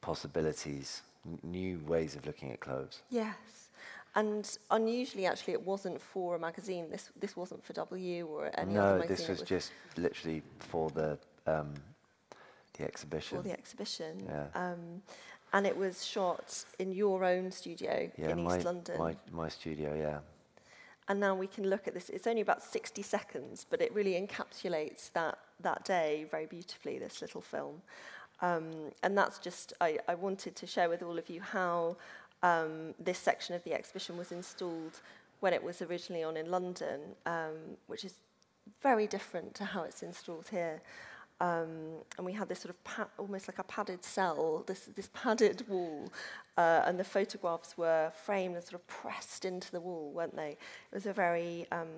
possibilities, new ways of looking at clothes. Yes. And unusually, actually, it wasn't for a magazine. This, this wasn't for W or any other magazine. no, this it was just literally for the um, the exhibition. for the exhibition. Yeah. Um, and it was shot in your own studio yeah, in my, East London. my my studio. Yeah. And now we can look at this. It's only about 60 seconds, but it really encapsulates that, that day very beautifully, this little film. Um, and that's just, I, I wanted to share with all of you how um, this section of the exhibition was installed when it was originally on in London, um, which is very different to how it's installed here. Um, and we had this sort of almost like a padded cell, this, this padded wall, uh, and the photographs were framed and sort of pressed into the wall, weren't they? It was a very um,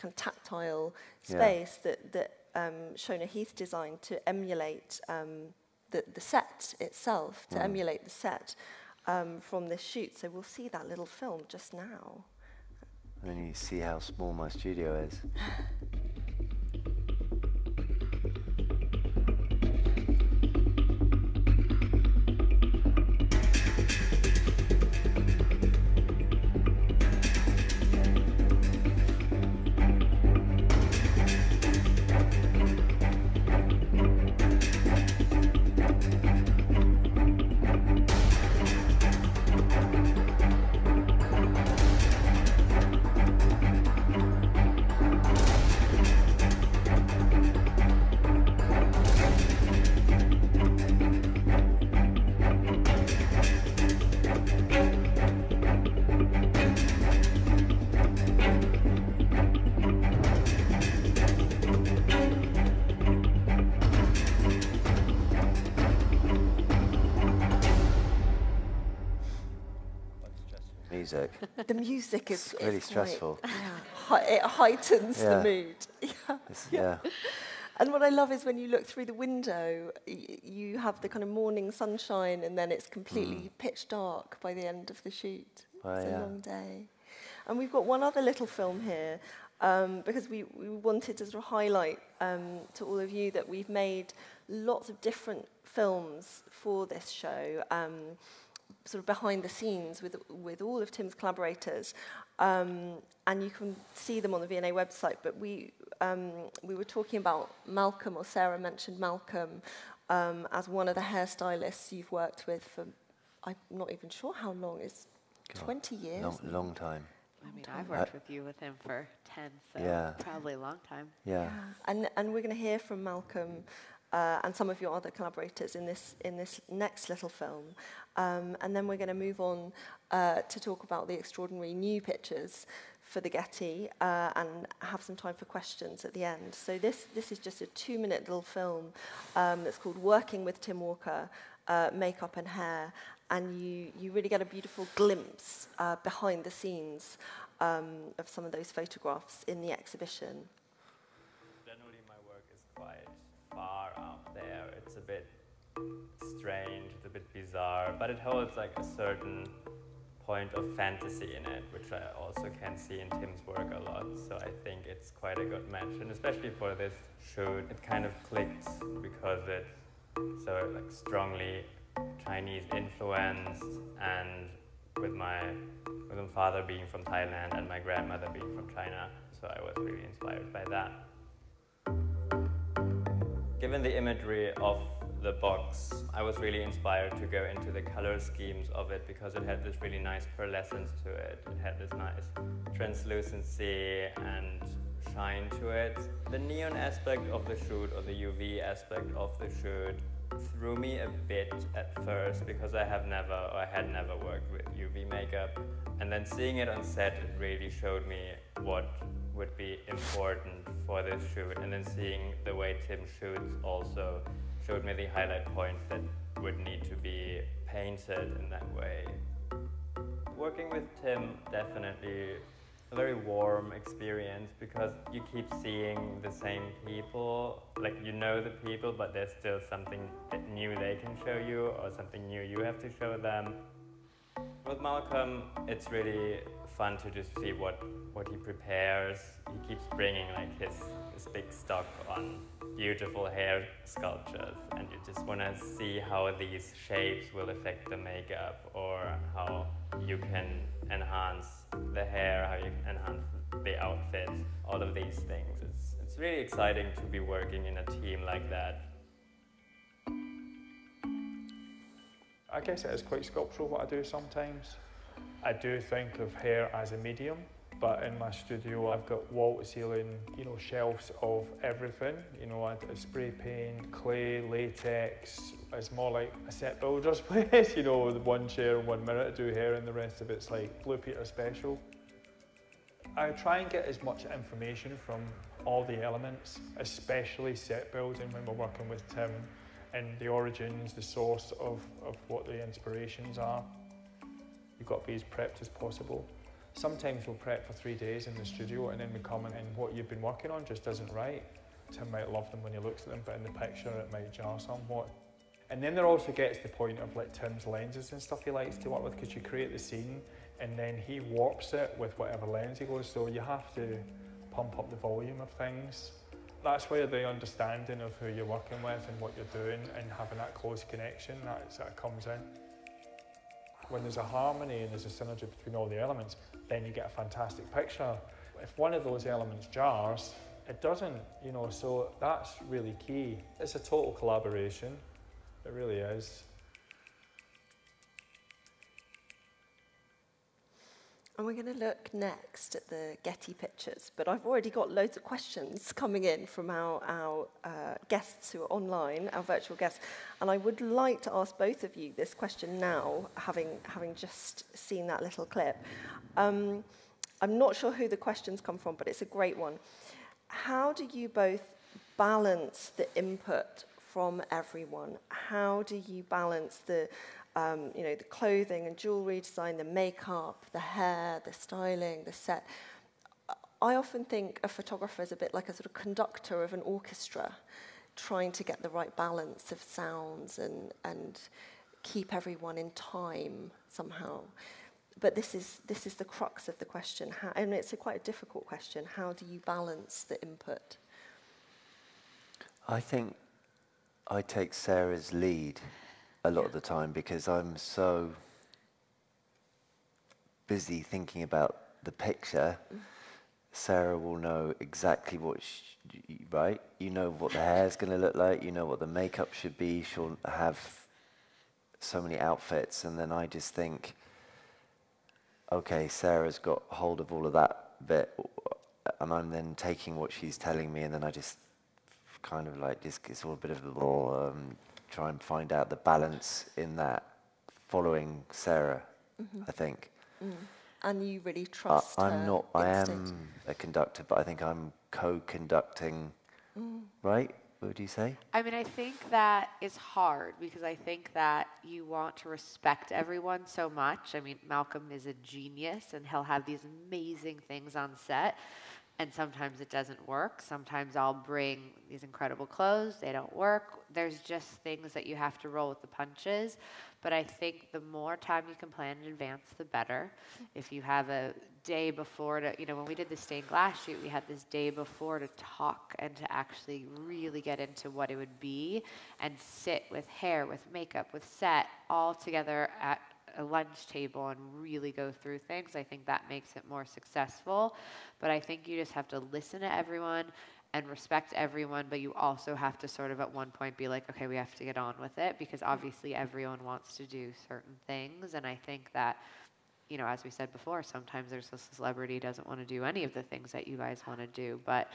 kind of tactile Yeah. space that, that um, Shona Heath designed to emulate um, the, the set itself, to emulate the set um, from this shoot. So we'll see that little film just now. And then you see how small my studio is. Music. The music is, It's really quite- stressful. yeah, it heightens Yeah. the mood. Yeah. Yeah. And what I love is when you look through the window, you have the kind of morning sunshine, and then it's completely pitch dark by the end of the shoot. Oh, it's yeah. a long day. And we've got one other little film here um, because we, we wanted to sort of highlight um, to all of you that we've made lots of different films for this show, um, sort of behind the scenes with, with all of Tim's collaborators. Um, and you can see them on the V&A website. But we, um, we were talking about Malcolm, or Sara mentioned Malcolm, um, as one of the hairstylists you've worked with for, I'm not even sure how long, it's 20 years. Long, long time. I mean, I've worked with you with him for 10, so Yeah. probably a long time. Yeah. And, and we're going to hear from Malcolm uh, and some of your other collaborators in this, in this next little film. Um, and then we're going to move on uh, to talk about the extraordinary new pictures for the Getty uh, and have some time for questions at the end. So this, this is just a two-minute little film um, that's called Working with Tim Walker, uh, Makeup and Hair. And you, you really get a beautiful glimpse uh, behind the scenes um, of some of those photographs in the exhibition. Strange, it's a bit bizarre, but it holds like a certain point of fantasy in it, which I also can see in Tim's work a lot. So I think it's quite a good match, and especially for this shoot, it kind of clicks because it's so like strongly Chinese influenced, and with my with my father being from Thailand and my grandmother being from China, so I was really inspired by that. Given the imagery of the box, I was really inspired to go into the color schemes of it because it had this really nice pearlescence to it. It had this nice translucency and shine to it. The neon aspect of the shoot or the UV aspect of the shoot threw me a bit at first because I have never or I had never worked with UV makeup. And then seeing it on set, it really showed me what would be important for this shoot. And then seeing the way Tim shoots also showed me the highlight points that would need to be painted in that way. Working with Tim definitely a very warm experience because you keep seeing the same people. Like you know the people, but there's still something new they can show you or something new you have to show them. With Malcolm, it's really fun to just see what, what he prepares. He keeps bringing like his, his big stock on beautiful hair sculptures, and you just want to see how these shapes will affect the makeup or how you can enhance the hair, how you can enhance the outfit, all of these things. It's, it's really exciting to be working in a team like that. I guess it is quite sculptural what I do sometimes. I do think of hair as a medium, but in my studio I've got wall to ceiling, you know, shelves of everything. You know, I spray paint, clay, latex. It's more like a set builder's place, you know, with one chair and one mirror to do hair and the rest of it's like Blue Peter special. I try and get as much information from all the elements, especially set building when we're working with Tim and the origins, the source of, of what the inspirations are. You've got to be as prepped as possible. Sometimes we'll prep for three days in the studio and then we come in and what you've been working on just isn't right. Tim might love them when he looks at them, but in the picture it might jar somewhat. And then there also gets the point of like Tim's lenses and stuff he likes to work with because you create the scene and then he warps it with whatever lens he goes. So you have to pump up the volume of things. That's where the understanding of who you're working with and what you're doing and having that close connection that, that comes in. When there's a harmony and there's a synergy between all the elements, then you get a fantastic picture. If one of those elements jars, it doesn't, you know, so that's really key. It's a total collaboration. It really is. And we're going to look next at the Getty pictures, but I've already got loads of questions coming in from our, our uh, guests who are online, our virtual guests. And I would like to ask both of you this question now, having, having just seen that little clip. Um, I'm not sure who the questions come from, but it's a great one. How do you both balance the input from everyone? How do you balance the um, you know, the clothing and jewelry design, the makeup, the hair, the styling, the set. I often think a photographer is a bit like a sort of conductor of an orchestra, trying to get the right balance of sounds and, and keep everyone in time somehow. But this is, this is the crux of the question, how, and it's a quite a difficult question. How do you balance the input? I think I take Sara's lead a lot of the time because I'm so busy thinking about the picture. Sara will know exactly what, sh- right? You know what the hair's going to look like. You know what the makeup should be. She'll have so many outfits, and then I just think, okay, Sara's got hold of all of that bit, and I'm then taking what she's telling me, and then I just kind of like just it's all a bit of a um, try and find out the balance in that, following Sara. Mm-hmm. I think. Mm. And you really I, trust I'm her not. I am a conductor, but I think I'm co-conducting. Mm. Right? What would you say? I mean, I think that is hard because I think that you want to respect everyone so much. I mean, Malcolm is a genius and he'll have these amazing things on set. And sometimes it doesn't work. Sometimes I'll bring these incredible clothes, they don't work. There's just things that you have to roll with the punches. But I think the more time you can plan in advance, the better. If you have a day before to, you know, when we did the stained glass shoot, we had this day before to talk and to actually really get into what it would be and sit with hair, with makeup, with set all together at a lunch table and really go through things. I think that makes it more successful. But I think you just have to listen to everyone and respect everyone, but you also have to sort of at one point be like, okay, we have to get on with it because mm-hmm. obviously everyone wants to do certain things. And I think that, you know, as we said before, sometimes there's a celebrity doesn't want to do any of the things that you guys want to do. But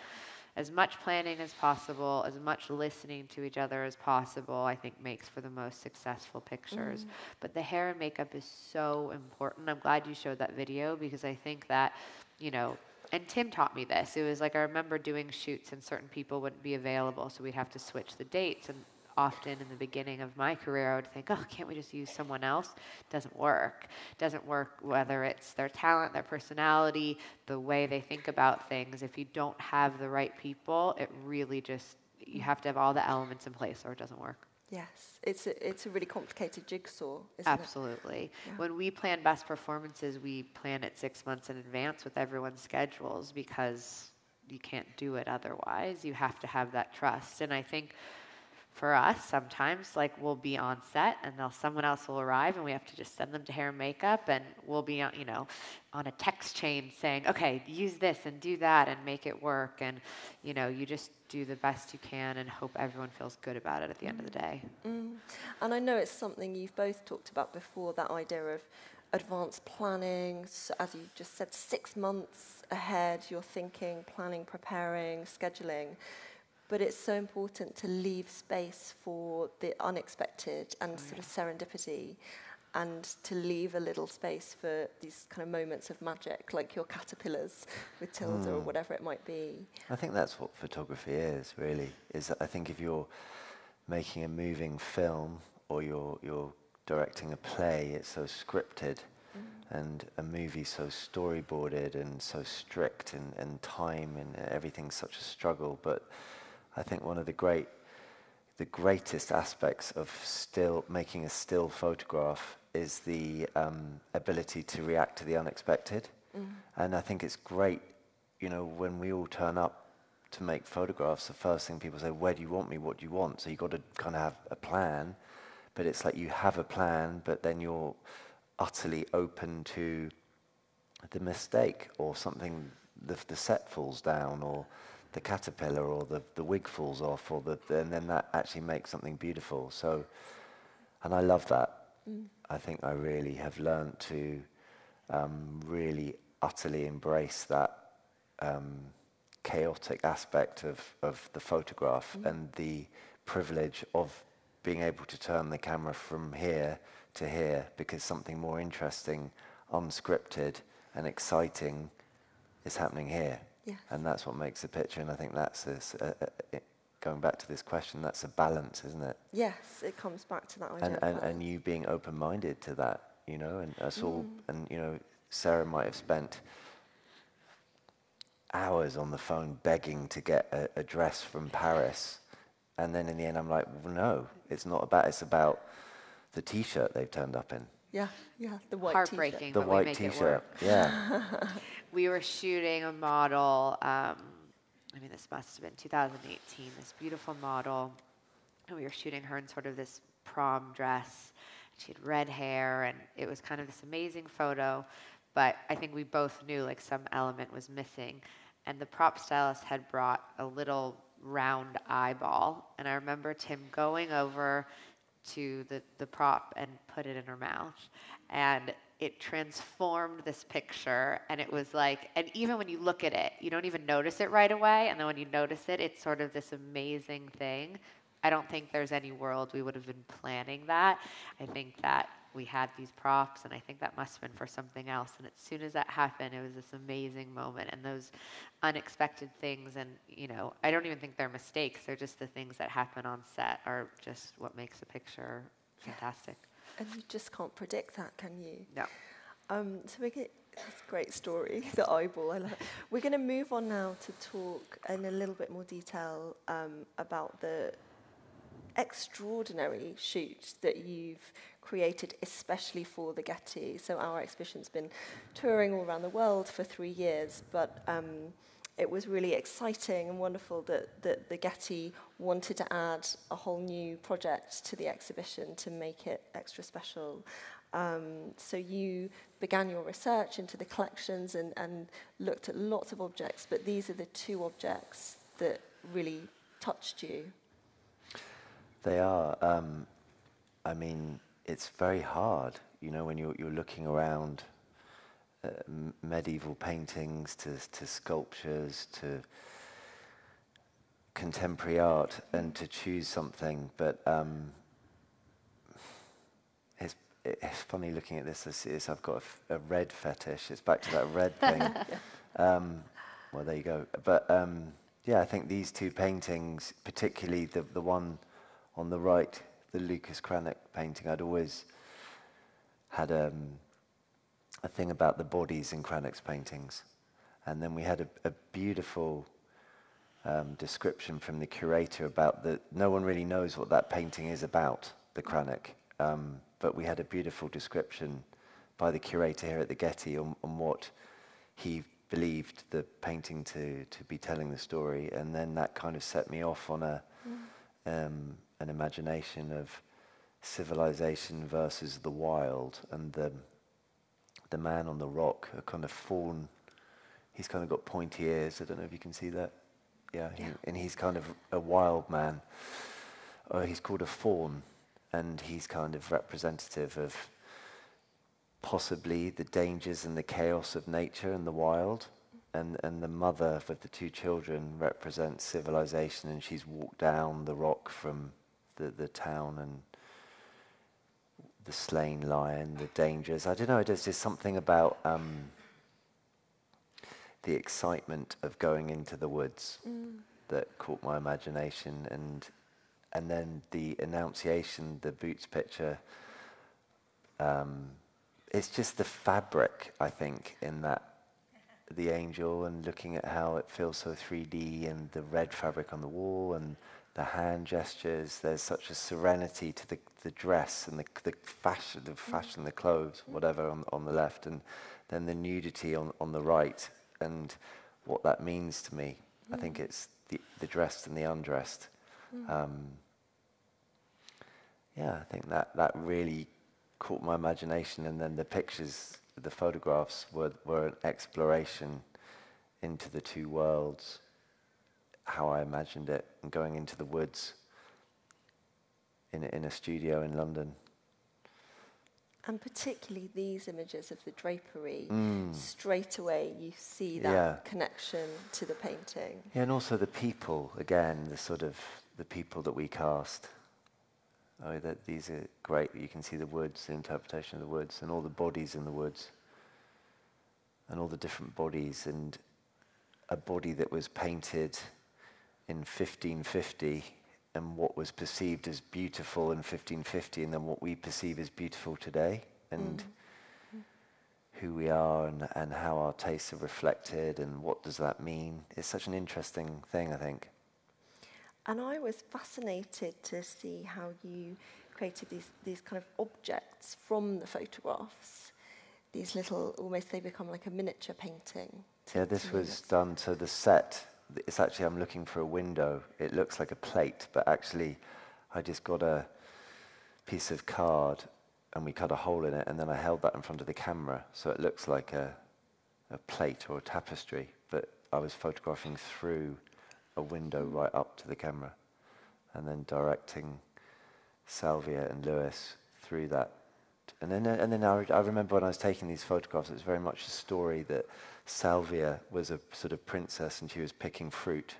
as much planning as possible, as much listening to each other as possible, I think makes for the most successful pictures. Mm-hmm. But the hair and makeup is so important. I'm glad you showed that video because I think that, you know, and Tim taught me this. It was like I remember doing shoots and certain people wouldn't be available, so we'd have to switch the dates. And often in the beginning of my career, I would think, oh, can't we just use someone else? Doesn't work. Doesn't work whether it's their talent, their personality, the way they think about things. If you don't have the right people, it really just, you have to have all the elements in place or it doesn't work. Yes, it's a, it's a really complicated jigsaw, isn't Absolutely. Yeah. When we plan best performances, we plan it six months in advance with everyone's schedules because you can't do it otherwise. You have to have that trust. And I think for us, sometimes like we'll be on set and they'll someone else will arrive and we have to just send them to hair and makeup and we'll be on, you know, on a text chain saying, okay, use this and do that and make it work. And, you know, you just do the best you can and hope everyone feels good about it at the end of the day. Mm. And I know it's something you've both talked about before that idea of advanced planning. So as you just said, six months ahead, you're thinking, planning, preparing, scheduling. But it's so important to leave space for the unexpected and oh, sort of serendipity and to leave a little space for these kind of moments of magic, like your caterpillars with Tilda or hmm. whatever it might be. I think that's what photography is, really. Is that I think if you're making a moving film or you're you're directing a play, it's so scripted, mm. and a movie so storyboarded and so strict, and, and time and everything's such a struggle. But I think one of the great the greatest aspects of still making a still photograph is the um, ability to react to the unexpected. And I think it's great, you know, when we all turn up to make photographs, the first thing people say, where do you want me? What do you want? So you've got to kind of have a plan, but it's like you have a plan, but then you're utterly open to the mistake or something, the, the set falls down or the caterpillar or the, the wig falls off or the, and then that actually makes something beautiful. So, and I love that. I think I really have learned to um, really utterly embrace that um, chaotic aspect of, of the photograph and the privilege of being able to turn the camera from here to here because something more interesting, unscripted, and exciting is happening here. Yes. And that's what makes a picture. And I think that's this, uh, uh, it, going back to this question, that's a balance, isn't it? Yes, it comes back to that idea. and, and, and you being open minded to that, you know, and us all, and you know, Sara might have spent hours on the phone begging to get a, a dress from Paris. And then in the end, I'm like, well, no, it's not about, it's about the t shirt they've turned up in. Yeah, yeah, the white Heartbreaking, The but we white t-shirt. Yeah. we were shooting a model. Um, I mean, this must have been 2018. This beautiful model, and we were shooting her in sort of this prom dress. She had red hair, and it was kind of this amazing photo. But I think we both knew like some element was missing, and the prop stylist had brought a little round eyeball, and I remember Tim going over to the, the prop and put it in her mouth. And it transformed this picture. And it was like, and even when you look at it, you don't even notice it right away. And then when you notice it, it's sort of this amazing thing. I don't think there's any world we would have been planning that. I think that we had these props, and I think that must have been for something else. And as soon as that happened, it was this amazing moment, and those unexpected things. And you know, I don't even think they're mistakes; they're just the things that happen on set are just what makes a picture fantastic. And you just can't predict that, can you? No. Um, so we get that's a great story, the eyeball. I love it. We're going to move on now to talk in a little bit more detail um, about the extraordinary shoot that you've created especially for the Getty. So our exhibition's been touring all around the world for three years, but um, it was really exciting and wonderful that, that the Getty wanted to add a whole new project to the exhibition to make it extra special. Um, so you began your research into the collections and, and looked at lots of objects, but these are the two objects that really touched you. They are. Um, I mean, it's very hard, you know, when you're, you're looking around uh, medieval paintings to, to sculptures to contemporary art and to choose something. But um, it's, it's funny looking at this. It's, I've got a, f- a red fetish. It's back to that red thing. um, well, there you go. But um, yeah, I think these two paintings, particularly the, the one on the right, the Lucas Cranach painting, I'd always had um, a thing about the bodies in Cranach's paintings. And then we had a, a beautiful um, description from the curator about that no one really knows what that painting is about, the Cranach. Um, but we had a beautiful description by the curator here at the Getty on, on what he believed the painting to, to be telling the story. And then that kind of set me off on a, um, an imagination of civilization versus the wild and the, the man on the rock, a kind of faun. He's kind of got pointy ears. I don't know if you can see that. Yeah, he, and he's kind of a wild man. Uh, he's called a faun, and he's kind of representative of possibly the dangers and the chaos of nature and the wild. And, and the mother of the two children represents civilization, and she's walked down the rock from the, the town and the slain lion, the dangers. I don't know, there's just something about um, the excitement of going into the woods that caught my imagination, and and then the Annunciation, the Bouts picture. Um, it's just the fabric, I think, in that the angel, and looking at how it feels so 3D, and the red fabric on the wall, and the hand gestures. There's such a serenity to the, the dress and the, the fashion, the mm-hmm. fashion, the clothes, mm-hmm. whatever on, on the left, and then the nudity on, on the right, and what that means to me. I think mm. it's the, the dressed and the undressed. Mm. Um, yeah, I think that, that really caught my imagination, and then the pictures, the photographs were, were an exploration into the two worlds, how I imagined it, and going into the woods in, a- in a studio in London. And particularly these images of the drapery, Mm. straight away you see that Yeah. connection to the painting. Yeah, and also the people, again, the sort of the people that we cast. Oh, that these are great. You can see the woods, the interpretation of the woods, and all the bodies in the woods, and all the different bodies, and a body that was painted in 1550, and what was perceived as beautiful in 1550, and then what we perceive as beautiful today, and mm-hmm. who we are and, and how our tastes are reflected and what does that mean. It's such an interesting thing, I think. And I was fascinated to see how you created these, these kind of objects from the photographs. These little, almost they become like a miniature painting. Yeah, this was done to the set. It's actually, I'm looking for a window. It looks like a plate, but actually, I just got a piece of card and we cut a hole in it, and then I held that in front of the camera, so it looks like a, a plate or a tapestry. But I was photographing through a window right up to the camera, and then directing Salvia and Lewis through that. And then, and then I, I remember when I was taking these photographs, it was very much a story that Salvia was a sort of princess and she was picking fruit.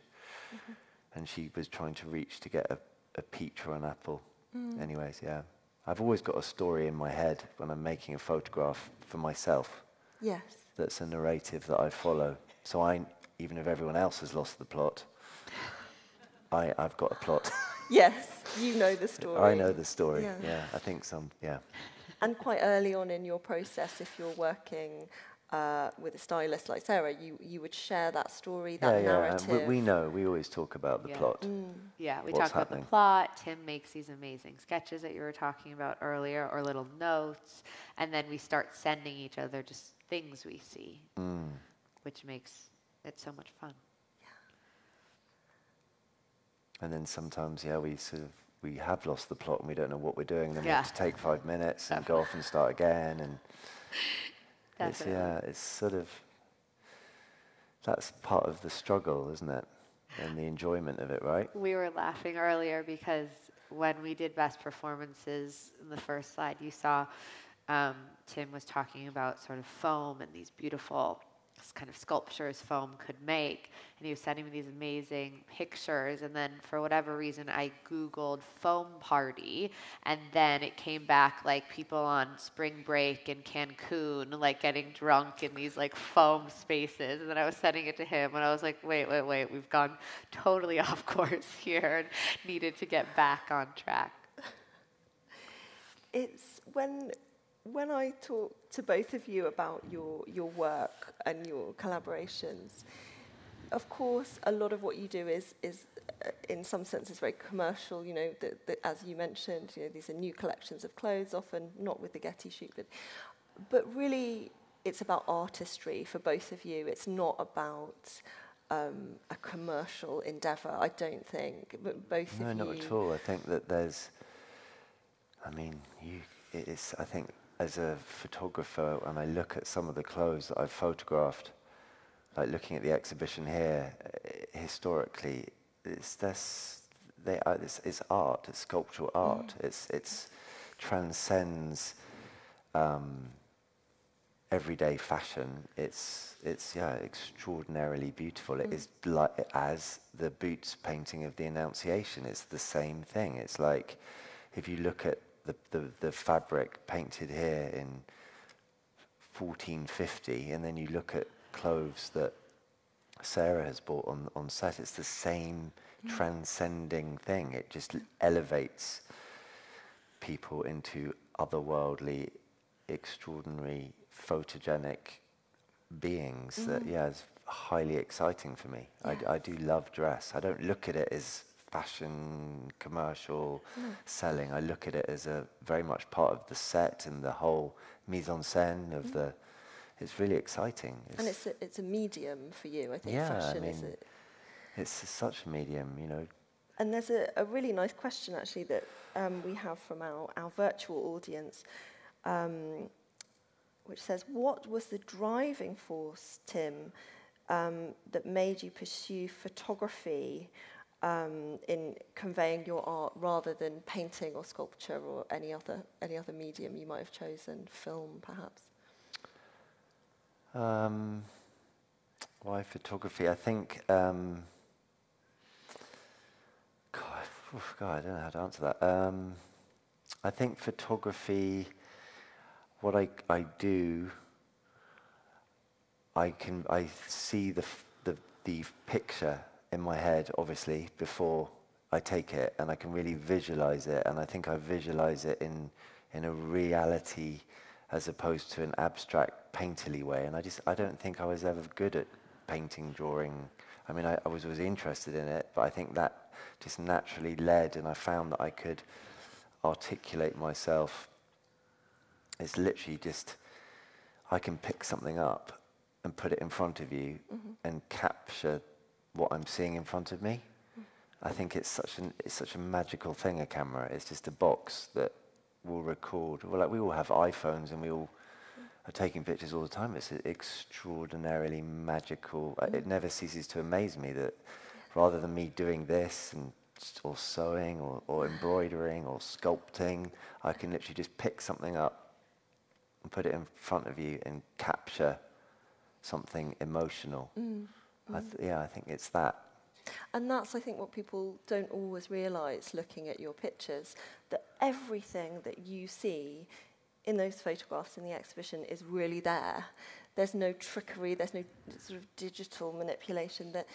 Mm-hmm. And she was trying to reach to get a, a peach or an apple. Mm. Anyways, yeah. I've always got a story in my head when I'm making a photograph for myself Yes. that's a narrative that I follow. So I, even if everyone else has lost the plot, I, I've got a plot. Yes, you know the story. I know the story. Yeah. Yeah. I think some. Yeah. And quite early on in your process, if you're working uh, with a stylist like Sara, you, you would share that story, that yeah, yeah. narrative. And we, we know. We always talk about the Yeah. plot. Yeah, we What's talk about happening? the plot. Tim makes these amazing sketches that you were talking about earlier, or little notes, and then we start sending each other just things we see, Mm. which makes it so much fun. And then sometimes, yeah, we sort of we have lost the plot and we don't know what we're doing. And then we have to take five minutes and go off and start again. And it's, yeah, it's sort of that's part of the struggle, isn't it? And the enjoyment of it, right? We were laughing earlier because when we did best performances in the first slide, you saw um, Tim was talking about sort of foam and these beautiful kind of sculptures foam could make. And he was sending me these amazing pictures. And then for whatever reason, I Googled foam party. And then it came back like people on spring break in Cancun, like getting drunk in these like foam spaces. And then I was sending it to him and I was like, wait, wait, wait, we've gone totally off course here and needed to get back on track. It's when when I talk to both of you about your your work and your collaborations. Of course, a lot of what you do is is uh, in some senses very commercial. You know, the, the, as you mentioned, you know, these are new collections of clothes, often not with the Getty shoot, but but really, it's about artistry for both of you. It's not about um, a commercial endeavour. I don't think. But both No, of not at all. I think that there's, I mean, you, it's, I think as a photographer, when I look at some of the clothes that I've photographed, like looking at the exhibition here, uh, historically, it's this, they are, it's, it's art, it's sculptural art. It's, it's transcends um, everyday fashion. It's, it's yeah, extraordinarily beautiful. It is like as the Bouts painting of the Annunciation. It's the same thing. It's like if you look at the, the, the fabric painted here in 1450, and then you look at clothes that Sara has bought on, on set, it's the same mm. transcending thing. It just elevates people into otherworldly, extraordinary, photogenic beings that, mm. yeah, is highly exciting for me. I I do love dress. I don't look at it as fashion, commercial selling. I look at it as a very much part of the set and the whole mise en scène of the. It's really exciting. And it's a, it's a medium for you. I think Yeah, I fashion is mean- a, it's such a medium, you know. And there's a, a really nice question actually that um, we have from our, our virtual audience, um, which says, What was the driving force, Tim, um, that made you pursue photography um, in conveying your art rather than painting or sculpture or any other, any other medium you might have chosen, film perhaps? Um, why photography? I think. Um, God, oof, God, I don't know how to answer that. Um, I think photography. What I I do. I can I see the the the picture in my head obviously before I take it, and I can really visualize it, and I think I visualize it in in a reality as opposed to an abstract painterly way. And I just I don't think I was ever good at painting, drawing. I mean, I, I was was interested in it, but I think that just naturally led, and I found that I could articulate myself. It's literally just I can pick something up and put it in front of you mm-hmm. and capture what I'm seeing in front of me. I think it's such an it's such a magical thing. A camera. It's just a box that will record. Well, like we all have iPhones and we all are taking pictures all the time. It's extraordinarily magical. Uh, It never ceases to amaze me that rather than me doing this and or sewing or, or embroidering or sculpting, I can literally just pick something up and put it in front of you and capture something emotional. I th- yeah, I think it's that. And that's, I think, what people don't always realise looking at your pictures that everything that you see in those photographs in the exhibition is really there. There's no trickery, there's no sort of digital manipulation. That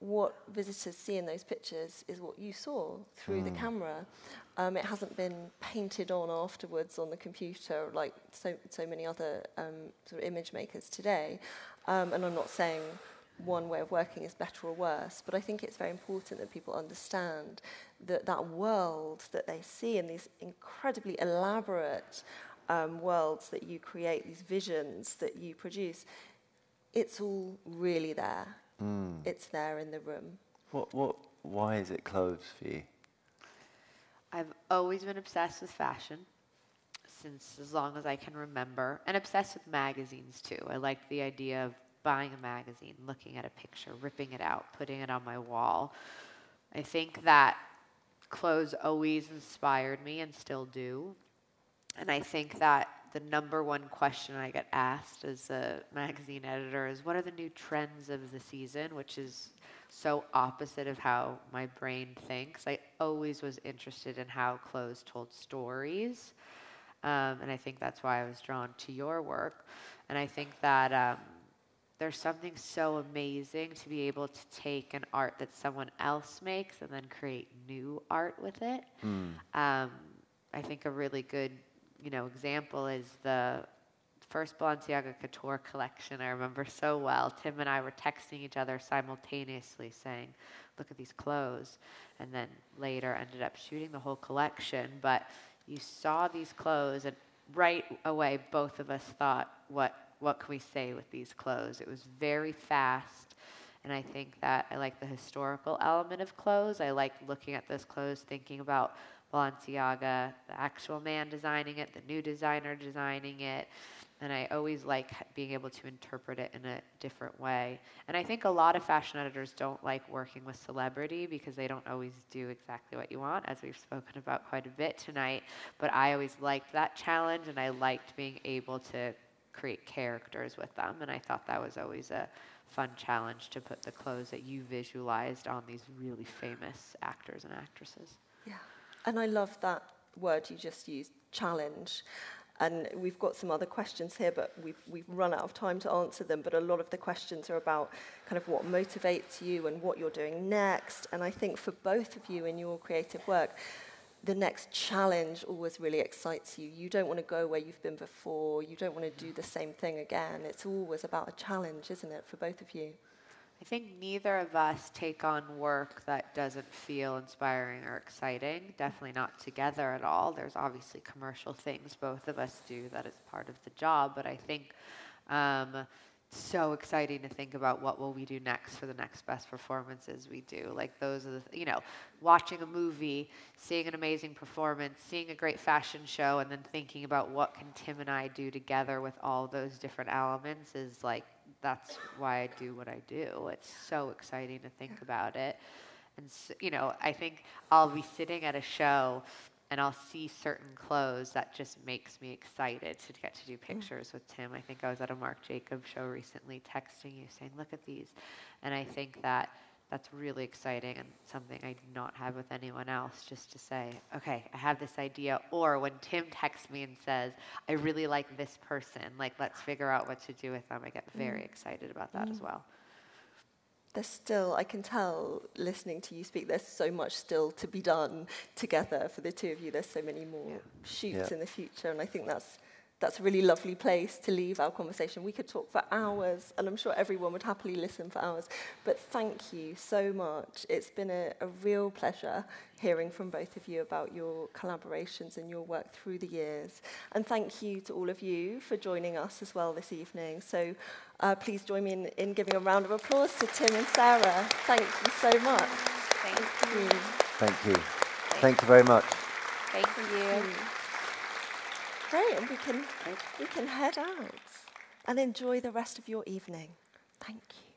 what visitors see in those pictures is what you saw through the camera. Um, it hasn't been painted on afterwards on the computer like so, so many other um, sort of image makers today. Um, and I'm not saying one way of working is better or worse, but I think it's very important that people understand that that world that they see in these incredibly elaborate um, worlds that you create, these visions that you produce, it's all really there. It's there in the room. What, what, why is it clothes for you? I've always been obsessed with fashion since as long as I can remember, and obsessed with magazines too. I like the idea of buying a magazine, looking at a picture, ripping it out, putting it on my wall. I think that clothes always inspired me and still do. And I think that the number one question I get asked as a magazine editor is what are the new trends of the season, which is so opposite of how my brain thinks. I always was interested in how clothes told stories. Um, and I think that's why I was drawn to your work. And I think that um, there's something so amazing to be able to take an art that someone else makes and then create new art with it. Um, I think a really good, you know, example is the first Balenciaga Couture collection. I remember so well. Tim and I were texting each other simultaneously, saying, "Look at these clothes," and then later ended up shooting the whole collection. But you saw these clothes, and right away, both of us thought, "What? What can we say with these clothes?" It was very fast. And I think that I like the historical element of clothes. I like looking at those clothes, thinking about Balenciaga, the actual man designing it, the new designer designing it. And I always like being able to interpret it in a different way. And I think a lot of fashion editors don't like working with celebrity because they don't always do exactly what you want, as we've spoken about quite a bit tonight. But I always liked that challenge and I liked being able to create characters with them. And I thought that was always a fun challenge to put the clothes that you visualized on these really famous actors and actresses. Yeah. And I love that word you just used, challenge. And we've got some other questions here, but we've, we've run out of time to answer them. But a lot of the questions are about kind of what motivates you and what you're doing next. And I think for both of you in your creative work, the next challenge always really excites you. You don't want to go where you've been before. You don't want to do the same thing again. It's always about a challenge, isn't it, for both of you? I think neither of us take on work that doesn't feel inspiring or exciting. Definitely not together at all. There's obviously commercial things both of us do that is part of the job, but I think um, so exciting to think about what will we do next for the next best performances we do. Like those are the, th- you know, watching a movie, seeing an amazing performance, seeing a great fashion show, and then thinking about what can Tim and I do together with all those different elements is like that's why I do what I do. It's so exciting to think about it. And s you know, I think I'll be sitting at a show and I'll see certain clothes that just makes me excited to get to do mm. pictures with Tim. I think I was at a Marc Jacobs show recently texting you saying, "Look at these." And I think that that's really exciting and something I do not have with anyone else just to say, okay, I have this idea. Or when Tim texts me and says, I really like this person, like let's figure out what to do with them, I get very mm. excited about that as mm. well. There's still, I can tell listening to you speak, there's so much still to be done together for the two of you. There's so many more shoots Yeah. in the future, and I think that's that's a really lovely place to leave our conversation. We could talk for hours, and I'm sure everyone would happily listen for hours. But thank you so much. It's been a, a real pleasure hearing from both of you about your collaborations and your work through the years. And thank you to all of you for joining us as well this evening. So uh, please join me in, in giving a round of applause to Tim and Sara. Thank you so much. Thank you. Thank you. Thank you very much. Thank you. Great, and we can, we can head out and enjoy the rest of your evening. Thank you.